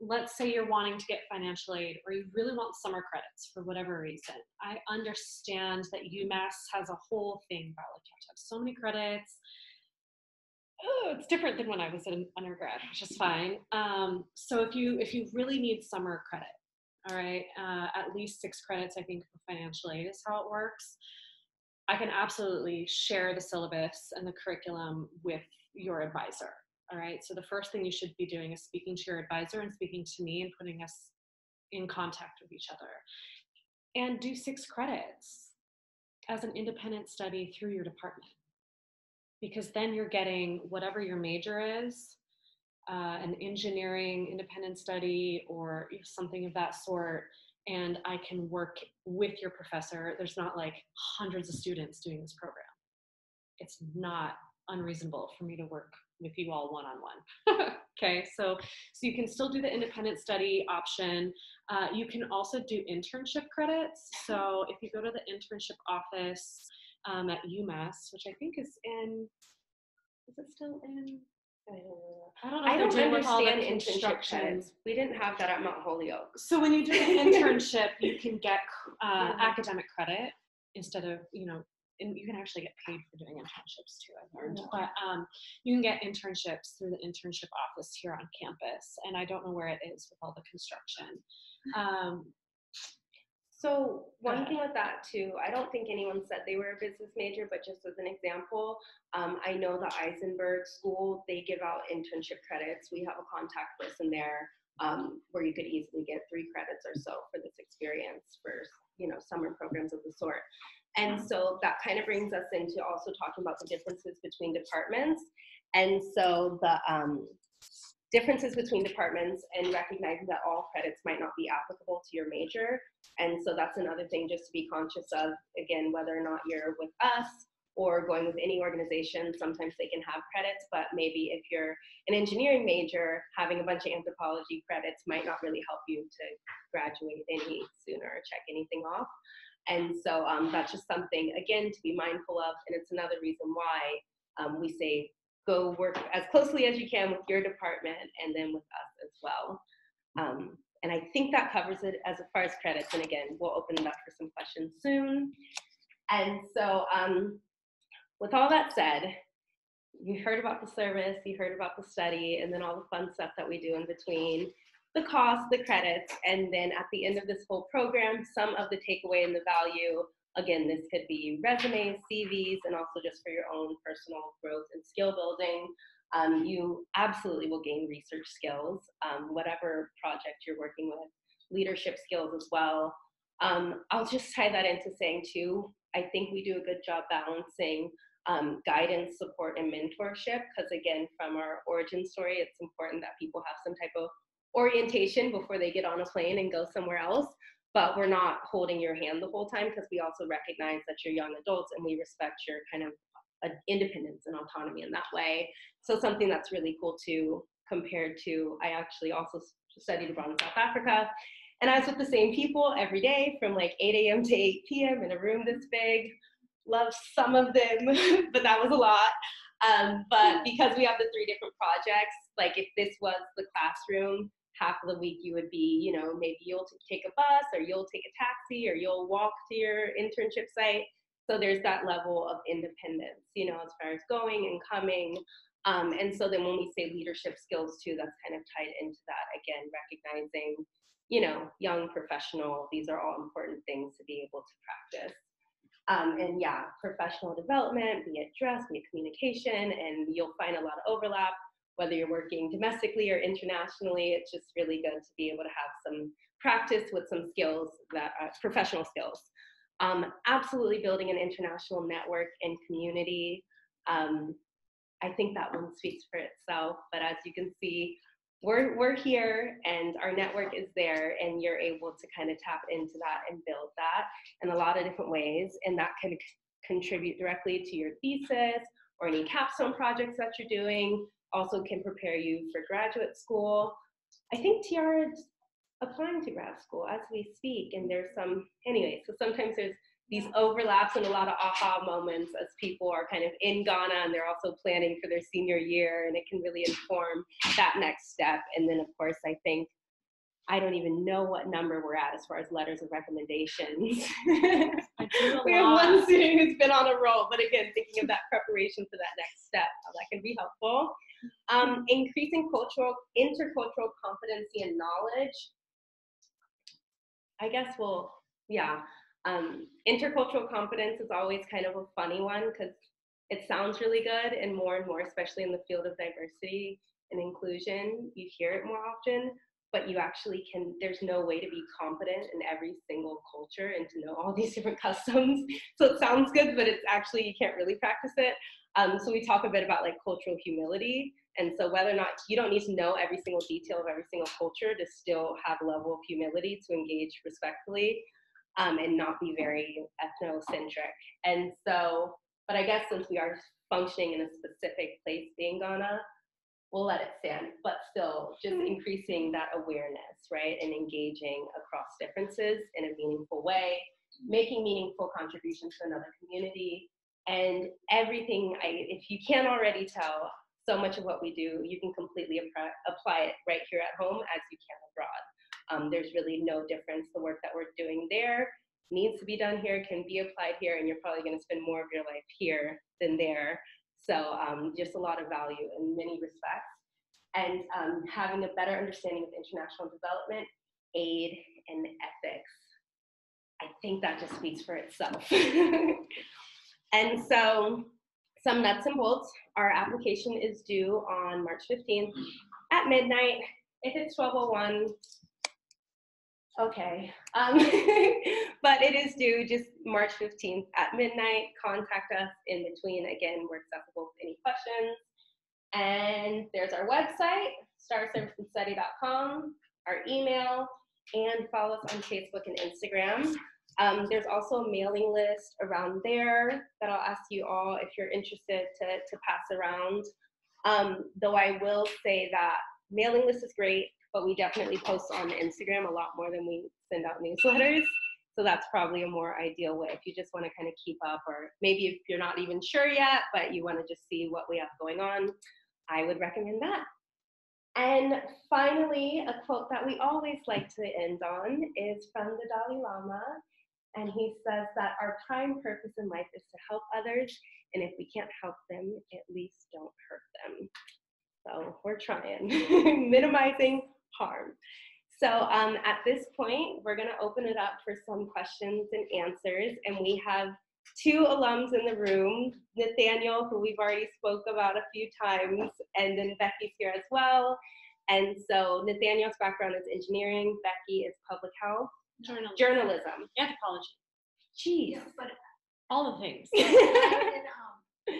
let's say you're wanting to get financial aid or you really want summer credits for whatever reason. I understand that UMass has a whole thing about like you have to have so many credits. Oh, it's different than when I was in undergrad, which is fine. Um, so if you if you really need summer credit, all right, uh, at least six credits, I think, for financial aid is how it works. I can absolutely share the syllabus and the curriculum with your advisor. All right, so the first thing you should be doing is speaking to your advisor and speaking to me and putting us in contact with each other. And do six credits as an independent study through your department. Because then you're getting whatever your major is uh, an engineering independent study or something of that sort and i can work with your professor. There's not like hundreds of students doing this program. It's not unreasonable for me to work with you all one-on-one. Okay so so you can still do the independent study option. Uh, you can also do internship credits. So if you go to the internship office um, at umass which i think is in is it still in I don't know. I don't know. I don't doing with all the understand internship credits. We didn't have that at Mount Holyoke. So when you do an internship, you can get uh, Mhm. academic credit instead of you know, and you can actually get paid for doing internships too. I've learned, Mhm. but um, you can get internships through the internship office here on campus, and I don't know where it is with all the construction. Um, So one thing with that too, I don't think anyone said they were a business major, but just as an example, um, I know the Isenberg School they give out internship credits. We have a contact person there um, where you could easily get three credits or so for this experience for you know summer programs of the sort. And so that kind of brings us into also talking about the differences between departments. And so the um, differences between departments and recognizing that all credits might not be applicable to your major. And so that's another thing just to be conscious of, again, whether or not you're with us or going with any organization, sometimes they can have credits, but maybe if you're an engineering major, having a bunch of anthropology credits might not really help you to graduate any sooner or check anything off. And so um, that's just something, again, to be mindful of. And it's another reason why um, we say go work as closely as you can with your department and then with us as well. Um, and I think that covers it as far as credits. And again, we'll open it up for some questions soon. And so, um, with all that said, you heard about the service, you heard about the study, and then all the fun stuff that we do in between the cost, the credits, and then at the end of this whole program, some of the takeaway and the value. Again, this could be resumes, CVs, and also just for your own personal growth and skill building. Um, you absolutely will gain research skills, um, whatever project you're working with, leadership skills as well. Um, I'll just tie that into saying too, I think we do a good job balancing um, guidance, support, and mentorship. Because again, from our origin story, it's important that people have some type of orientation before they get on a plane and go somewhere else. But we're not holding your hand the whole time because we also recognize that you're young adults and we respect your kind of uh, independence and autonomy in that way. So something that's really cool too, compared to I actually also studied abroad in South Africa, and I was with the same people every day from like 8 a.m. to 8 p.m. in a room this big. Loved some of them, but that was a lot. Um, but because we have the three different projects, like if this was the classroom, half of the week you would be, you know, maybe you'll take a bus or you'll take a taxi or you'll walk to your internship site. So there's that level of independence, you know, as far as going and coming. Um, and so then when we say leadership skills too, that's kind of tied into that again, recognizing, you know, young professional, these are all important things to be able to practice. Um, and yeah, professional development, be it dress, be it communication, and you'll find a lot of overlap whether you're working domestically or internationally. It's just really good to be able to have some practice with some skills that uh, professional skills. Um, absolutely building an international network and community. Um, I think that one speaks for itself. But as you can see, we're, we're here and our network is there and you're able to kind of tap into that and build that in a lot of different ways. And that can contribute directly to your thesis or any capstone projects that you're doing. Also can prepare you for graduate school. I think Tiara's applying to grad school as we speak and there's some, anyway, so sometimes there's these overlaps and a lot of aha moments as people are kind of in Ghana and they're also planning for their senior year and it can really inform that next step. And then of course I think I don't even know what number we're at as far as letters of recommendations. I do a we have one student who's been on a roll, but again, thinking of that preparation for that next step, how that can be helpful. Um, increasing cultural, intercultural competency and knowledge. I guess we'll, yeah. Um, intercultural competence is always kind of a funny one because it sounds really good, and more and more, especially in the field of diversity and inclusion, you hear it more often but you actually can there's no way to be competent in every single culture and to know all these different customs so it sounds good but it's actually you can't really practice it um, so we talk a bit about like cultural humility and so whether or not you don't need to know every single detail of every single culture to still have a level of humility to engage respectfully um, and not be very ethnocentric and so but i guess since we are functioning in a specific place being ghana we'll let it stand, but still just increasing that awareness, right? And engaging across differences in a meaningful way, making meaningful contributions to another community. And everything, I, if you can't already tell, so much of what we do, you can completely apply, it right here at home as you can abroad. Um, there's really no difference. The work that we're doing there needs to be done here, can be applied here, and you're probably going to spend more of your life here than there. So um, just a lot of value in many respects. And um, having a better understanding of international development, aid, and ethics. I think that just speaks for itself. and so some nuts and bolts. Our application is due on March 15th at midnight. If it's 1201, okay. Um, but it is due just March 15th at midnight. Contact us in between. Again, we're accessible for any questions. And there's our website, starserviceandstudy.com, our email, and follow us on Facebook and Instagram. Um, there's also a mailing list around there that I'll ask you all if you're interested to, to pass around. Um, though I will say that mailing list is great, but we definitely post on Instagram a lot more than we send out newsletters. So that's probably a more ideal way if you just want to kind of keep up, or maybe if you're not even sure yet, but you want to just see what we have going on, I would recommend that. And finally, a quote that we always like to end on is from the Dalai Lama. And he says that our prime purpose in life is to help others. And if we can't help them, at least don't hurt them. So we're trying, minimizing harm. So um, at this point, we're going to open it up for some questions and answers. And we have two alums in the room, Nathaniel, who we've already spoke about a few times, and then Becky's here as well. And so Nathaniel's background is engineering, Becky is public health, Journalism. journalism. Anthropology. Jeez. Yeah, but All the things. Did um,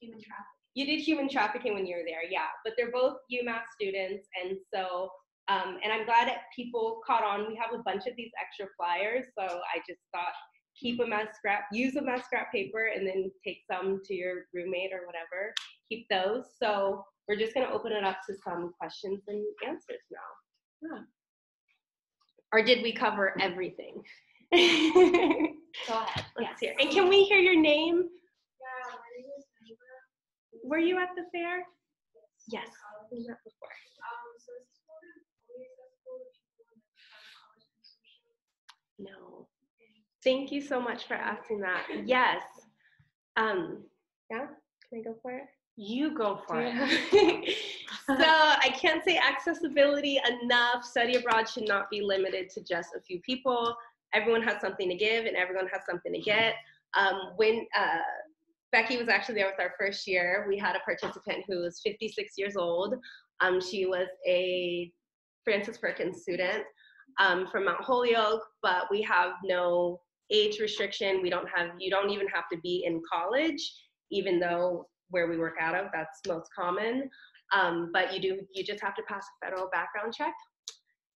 human trafficking. you did human trafficking when you were there, yeah. But they're both UMass students, and so um, and I'm glad that people caught on. We have a bunch of these extra flyers, so I just thought keep them as scrap, use them as scrap paper, and then take some to your roommate or whatever. Keep those. So we're just gonna open it up to some questions and answers now. Yeah. Or did we cover everything? Go ahead. Let's hear. And can we hear your name? Yeah, my name is Naiva. Were you at the fair? Yes. Um, We met before. so is this program only accessible to people in the college? No. Thank you so much for asking that. Yes. Um, yeah, can I go for it? You go for it. it. so I can't say accessibility enough. Study abroad should not be limited to just a few people. Everyone has something to give and everyone has something to get. Um, when uh, Becky was actually there with our first year. We had a participant who was 56 years old. Um, she was a Frances Perkins student um, from Mount Holyoke, but we have no age restriction. We don't have, you don't even have to be in college, even though where we work out of, that's most common. Um, but you do, you just have to pass a federal background check.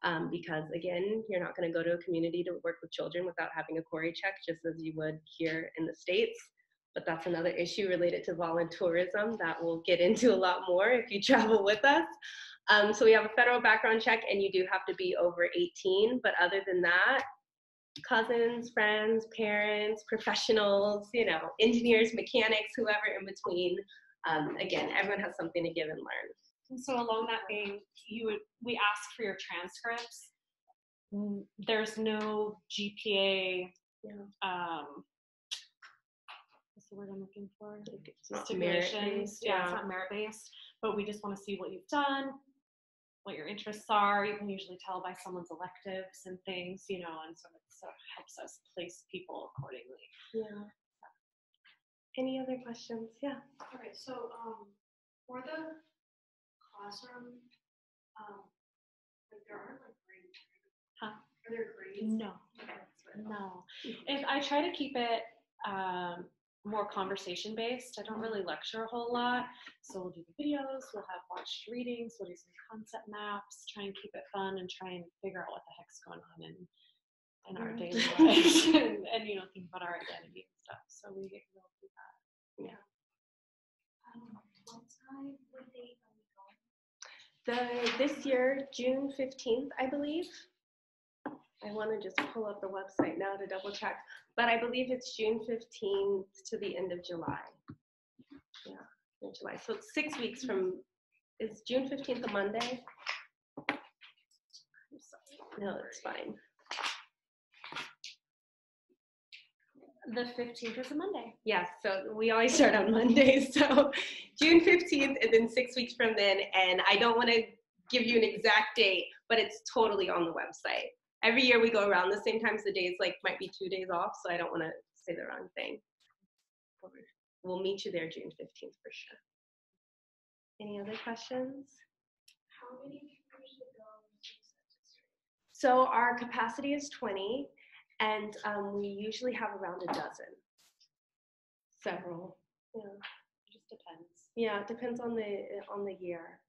Um, because again, you're not going to go to a community to work with children without having a CORI check, just as you would here in the States. But that's another issue related to voluntourism that we'll get into a lot more if you travel with us. Um, so we have a federal background check, and you do have to be over 18. But other than that, cousins, friends, parents, professionals, you know, engineers, mechanics, whoever in between. Um, again, everyone has something to give and learn. And so along that vein, you would we ask for your transcripts. Mm, There's no GPA. Yeah. Um, what's the word I'm looking for? It's not merit based, Yeah, it's yeah. not merit based, but we just want to see what you've done, what your interests are. You can usually tell by someone's electives and things, you know, and so it sort of helps us place people accordingly. Yeah. Any other questions? Yeah. All right. so, um, for the classroom, um, like there aren't like grades. Huh? Are there grades? No. Okay, that's what I thought. No. If I try to keep it um, more conversation based, I don't really lecture a whole lot. So we'll do the videos, we'll have watched readings, we'll do some concept maps, try and keep it fun and try and figure out what the heck's going on in in our Yeah. daily lives and, and you know think about our identity and stuff. So we get real through that. Um, what time, what date are going? The this year, June 15th, I believe. I want to just pull up the website now to double check, but I believe it's June 15th to the end of July. Yeah, in July. So it's six weeks from, is June 15th a Monday? I'm sorry. No, it's fine. The 15th is a Monday. Yes, so we always start on Mondays. So June 15th, and then six weeks from then. And I don't want to give you an exact date, but it's totally on the website. Every year we go around the same times. The days like might be two days off, so I don't want to say the wrong thing. We'll meet you there June 15th for sure. Any other questions? How many people usually go? So our capacity is 20, and um, we usually have around a dozen. Several. Yeah. It just depends. Yeah, it depends on the on the year.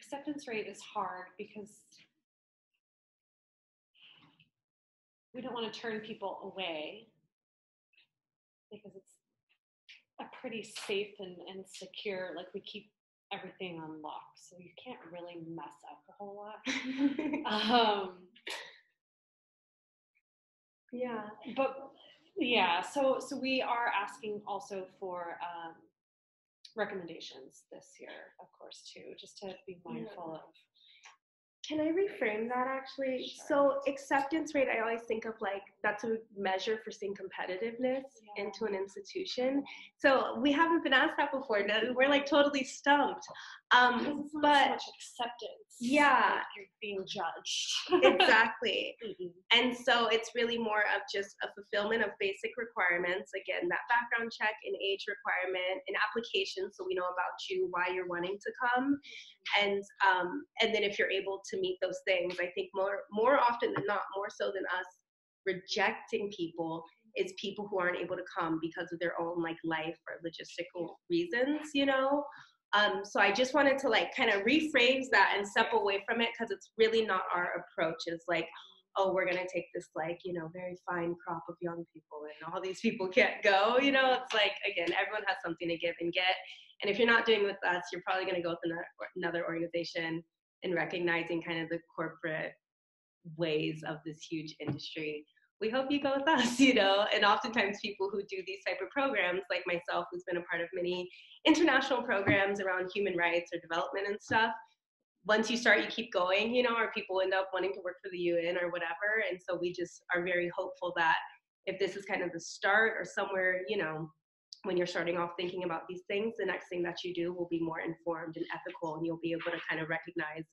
Acceptance rate is hard because we don't want to turn people away because it's a pretty safe and, and secure like we keep everything on lock so you can't really mess up a whole lot um, yeah. but yeah so so we are asking also for um, recommendations this year of course too just to be mindful of Can I reframe that actually? Sure. So acceptance rate, I always think of like that's a measure for seeing competitiveness Yeah. into an institution. So we haven't been asked that before. No, We're like totally stumped. Um, but so acceptance Yeah. like you're being judged exactly. Mhm. And so it's really more of just a fulfillment of basic requirements. Again, that background check, an age requirement, an application, so we know about you, why you're wanting to come, and um, and then if you're able to meet those things, I think more more often than not, more so than us rejecting people is people who aren't able to come because of their own like life or logistical reasons, you know. Um, so I just wanted to like kind of rephrase that and step away from it because it's really not our approach. It's like, oh, we're gonna take this like you know very fine crop of young people and all these people can't go. You know, it's like again, everyone has something to give and get. And if you're not doing with us, you're probably gonna go with another, another organization and recognizing kind of the corporate ways of this huge industry. We hope you go with us, you know. And oftentimes, people who do these type of programs, like myself, who's been a part of many international programs around human rights or development and stuff, once you start, you keep going, you know, or people end up wanting to work for the UN or whatever. And so we just are very hopeful that if this is kind of the start or somewhere, you know, when you're starting off thinking about these things, the next thing that you do will be more informed and ethical, and you'll be able to kind of recognize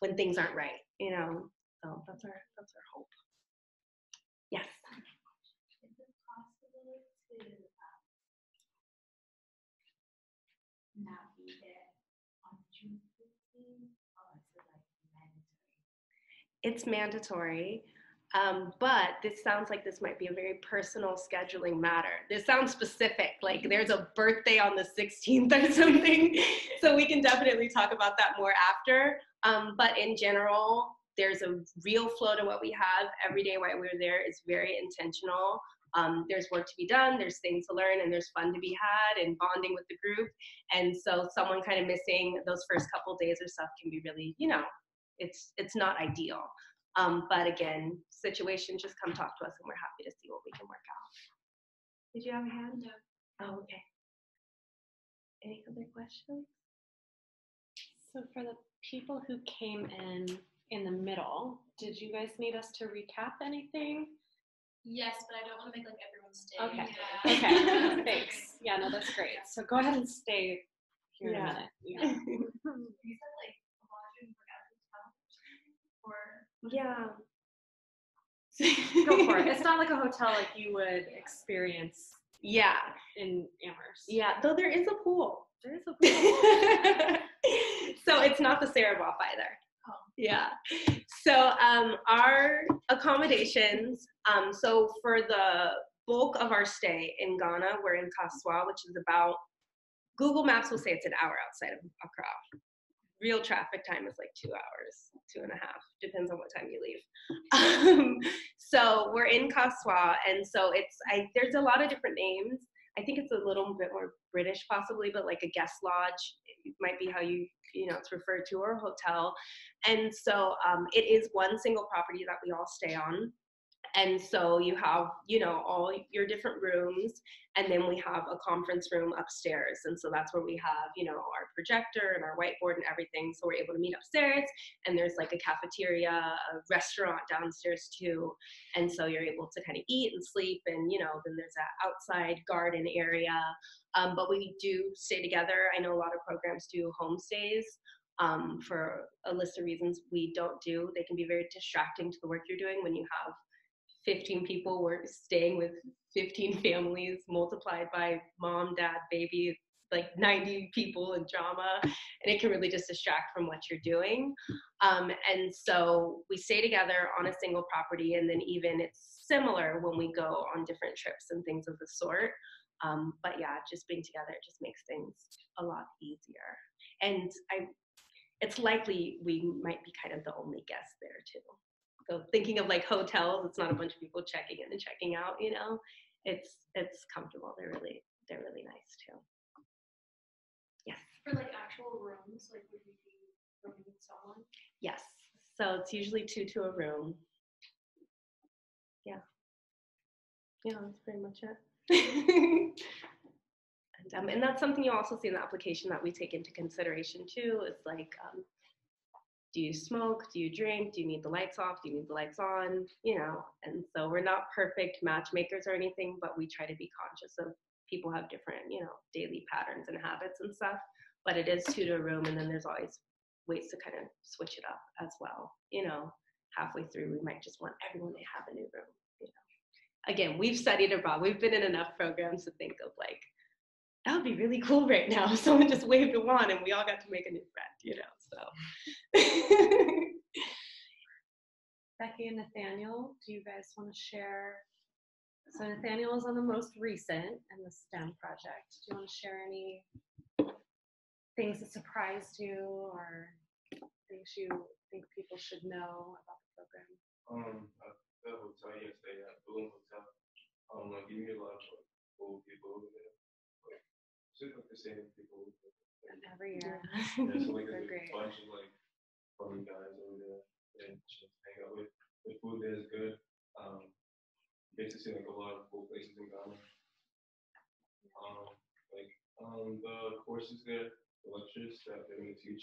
when things aren't right, you know. So that's our that's our hope. Yes. Is the to um, not be there on June fifteenth, or is it like mandatory? It's mandatory. Um, but this sounds like this might be a very personal scheduling matter. This sounds specific, like there's a birthday on the 16th or something. So we can definitely talk about that more after. Um, but in general, there's a real flow to what we have. Every day while we're there is very intentional. Um, there's work to be done, there's things to learn, and there's fun to be had and bonding with the group. And so someone kind of missing those first couple days or stuff can be really, you know, it's it's not ideal. Um, but again, situation, just come talk to us and we're happy to see what we can work out. Did you have a hand? No. Oh, okay. Any other questions? So for the people who came in in the middle, did you guys need us to recap anything? Yes, but I don't want to make like everyone stay. Okay. Yeah. Okay, thanks. Yeah, no, that's great. So go ahead and stay here in a minute. Yeah. You said like a lot of forgot to tell or yeah. Go for it. It's not like a hotel like you would experience Yeah. in Amherst. Yeah. Though there is a pool. There is a pool. so it's not the Sarah Boff either. Oh. Yeah. So um, our accommodations. Um, so for the bulk of our stay in Ghana, we're in Kasoa, which is about Google Maps will say it's an hour outside of Accra. Real traffic time is like two hours, two and a half, depends on what time you leave. Um, so we're in Kasoa, and so it's I. There's a lot of different names. I think it's a little bit more British, possibly, but like a guest lodge might be how you you know it's referred to or a hotel. And so um, it is one single property that we all stay on. And so you have, you know, all your different rooms, and then we have a conference room upstairs. And so that's where we have, you know, our projector and our whiteboard and everything. So we're able to meet upstairs, and there's like a cafeteria, a restaurant downstairs too. And so you're able to kind of eat and sleep, and you know, then there's that outside garden area. Um, but we do stay together. I know a lot of programs do homestays um, for a list of reasons we don't do. They can be very distracting to the work you're doing when you have 15 people we're staying with 15 families multiplied by mom, dad, baby, like 90 people in drama, and it can really just distract from what you're doing. Um, and so we stay together on a single property, and then even it's similar when we go on different trips and things of the sort. Um, but yeah, just being together just makes things a lot easier. And I, it's likely we might be kind of the only guests there too. So thinking of like hotels, it's not a bunch of people checking in and checking out. You know, it's it's comfortable. They're really they're really nice too. Yes. For like actual rooms, like would you be rooming with someone? Yes. So it's usually two to a room. Yeah. Yeah, that's pretty much it. and, um, and that's something you also see in the application that we take into consideration too. Is like, um, do you smoke? Do you drink? Do you need the lights off? Do you need the lights on? You know, and so we're not perfect matchmakers or anything, but we try to be conscious of people have different, you know, daily patterns and habits and stuff. But it is two to a room, and then there's always ways to kind of switch it up as well. You know, halfway through, we might just want everyone to have a new room. You know, again, we've studied abroad. We've been in enough programs to think of like that would be really cool right now someone just waved a wand and we all got to make a new friend. You know, so. Becky and Nathaniel, do you guys want to share? So Nathaniel is on the most recent in the STEM project. Do you want to share any things that surprised you or things you think people should know about the program? Um, the hotel yesterday at Bloom Hotel, um, like you meet a lot of like, old people over there, like just like the same people. And, Every year. yeah, so like They're great. a bunch of like funny guys over there and just hang out with. The food there is good. Um, you get to see like a lot of cool places in Ghana. Um, like um, the courses there, the lectures that they're gonna teach,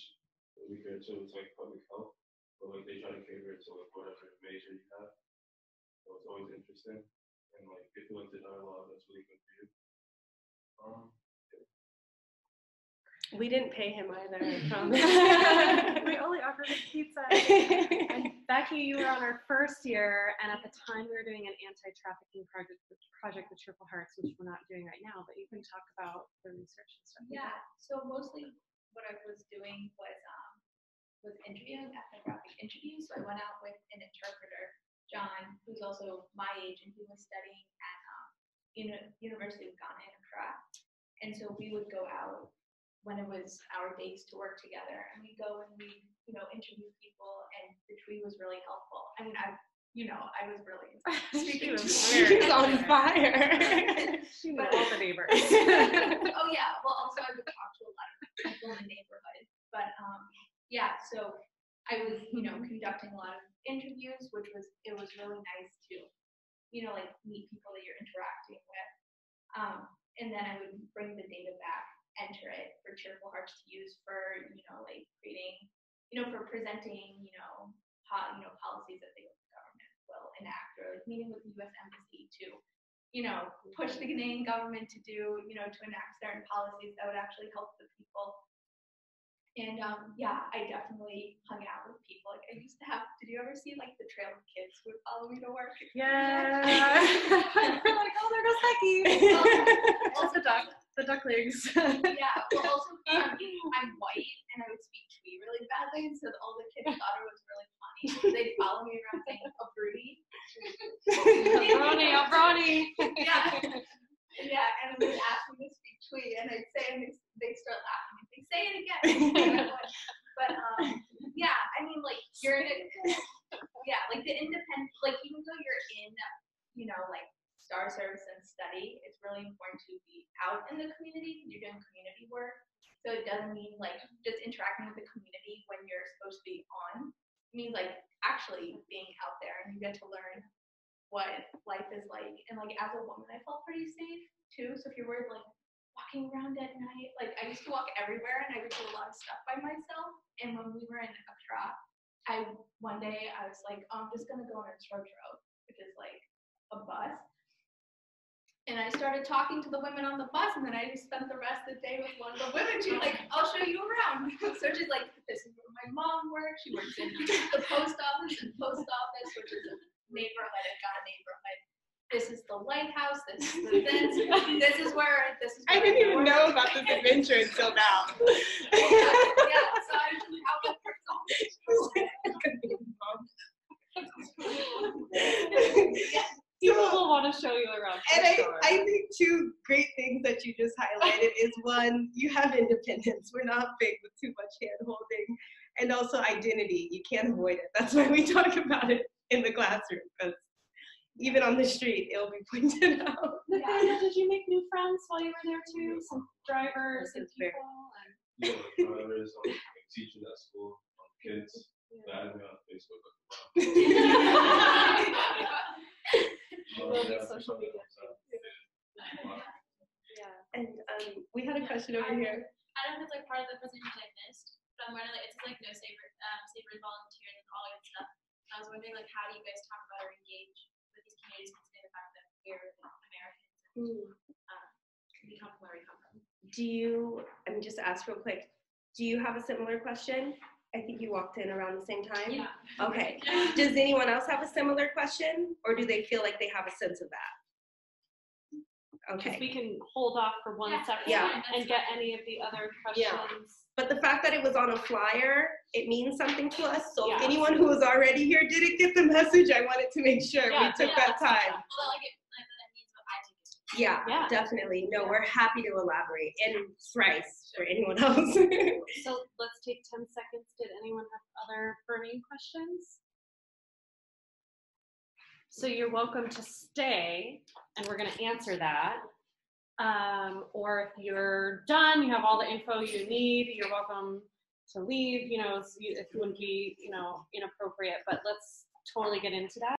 really good too. It's like public health, but like they try to cater it to like whatever major you have. So it's always interesting. And like if you like the dialogue, that's really good for you. Um, we didn't pay him either. I promise. we only offered him pizza. and Becky, you were on our first year, and at the time we were doing an anti-trafficking project, project with Cheerful Hearts, which we're not doing right now. But you can talk about the research and stuff. Yeah, so mostly what I was doing was um was interviewing ethnographic interviews. So I went out with an interpreter, John, who's also my age, and he was studying at um Uni- University of Ghana in Accra. And so we would go out when it was our days to work together, and we go and we you know interview people, and the tree was really helpful. I mean, I you know I was really She speaking was to very She's on fire. She knew all the neighbors. oh yeah. Well, also I would talk to a lot of people in the neighborhood, but um, yeah. So I was, you know, conducting a lot of interviews, which was it was really nice to, you know, like meet people that you're interacting with. Um, and then I would bring the data back, enter it for Cheerful Hearts to use for, you know, like creating, you know, for presenting, you know, po- you know, policies that the government will enact, or like meeting with the U.S. Embassy to you know, push the Ghanaian government to do, you know, to enact certain policies that would actually help the people. And um, yeah, I definitely hung out with people. Like I used to have. Did you ever see like the trail of kids who would follow me to work? Yeah. Like, oh, there goes Becky. The duck, the ducklings. yeah. Well, also um, I'm white and I would speak Twi really badly, and so all the kids thought it was really funny. They'd follow me around saying "obroni." Brony, oh, Brony. yeah. Yeah, and they would ask me to speak Twi, and I'd say, and they they start laughing. And they say it again. And I would. but um, yeah, I mean, like you're in a, yeah, like the independent, like even though you're in, you know, like star service and study, it's really important to be out in the community. You're doing community work, so it doesn't mean like just interacting with the community when you're supposed to be on. It means like actually being out there, and you get to learn what life is like. And like as a woman, I felt pretty safe too. So if you're worried like walking around at night, like I used to walk everywhere and I would do a lot of stuff by myself. And when we were in Accra, I one day I was like, oh, I'm just gonna go on a Trotro, which is like a bus. And I started talking to the women on the bus, and then I just spent the rest of the day with one of the women. She's like, I'll show you around. so she's like, this is where my mom works. She works in the post office and post office, which is a neighborhood, I've got a neighborhood. This is the lighthouse. This is the this. this is where this is. I didn't even know about this adventure until now. yeah, yeah. So I was just out with her yeah. People will want to show you around. And I, sure. I think two great things that you just highlighted is one, you have independence. We're not big with too much hand holding. And also identity. You can't avoid it. That's why we talk about it in the classroom. Because even on the street, it'll be pointed out. Nathaniel, did you make new friends while you were there too? Some drivers and This is fair. people. And You know, drivers, like teachers at school, kids, that added Facebook. Like, wow. Um, yeah, social media yeah. And um, we had a question over here. I don't know if it's like part of the presentation I missed, but I'm wondering like it's like no safer um safer volunteers and all that stuff. I was wondering like how do you guys talk about or engage with these communities considering the fact that we're Americans and we come from where we come from. Do you, let me just ask real quick, do you have a similar question? I think you walked in around the same time. Yeah. Okay. Does anyone else have a similar question or do they feel like they have a sense of that? Because Okay. we can hold off for one Yeah, second Yeah. and get any of the other questions. Yeah. But the fact that it was on a flyer, it means something to us. So if anyone who was already here didn't get the message, I wanted to make sure Yeah, we took yeah, that time. Well like it like that means what I take it. Yeah, Yeah. definitely. No, we're happy to elaborate and thrice for anyone else. So let's take 10 seconds. Did anyone have other burning questions? So you're welcome to stay and we're going to answer that. Um, or if you're done, you have all the info you need, you're welcome to leave. You know, it wouldn't be, you know, inappropriate, but let's totally get into that.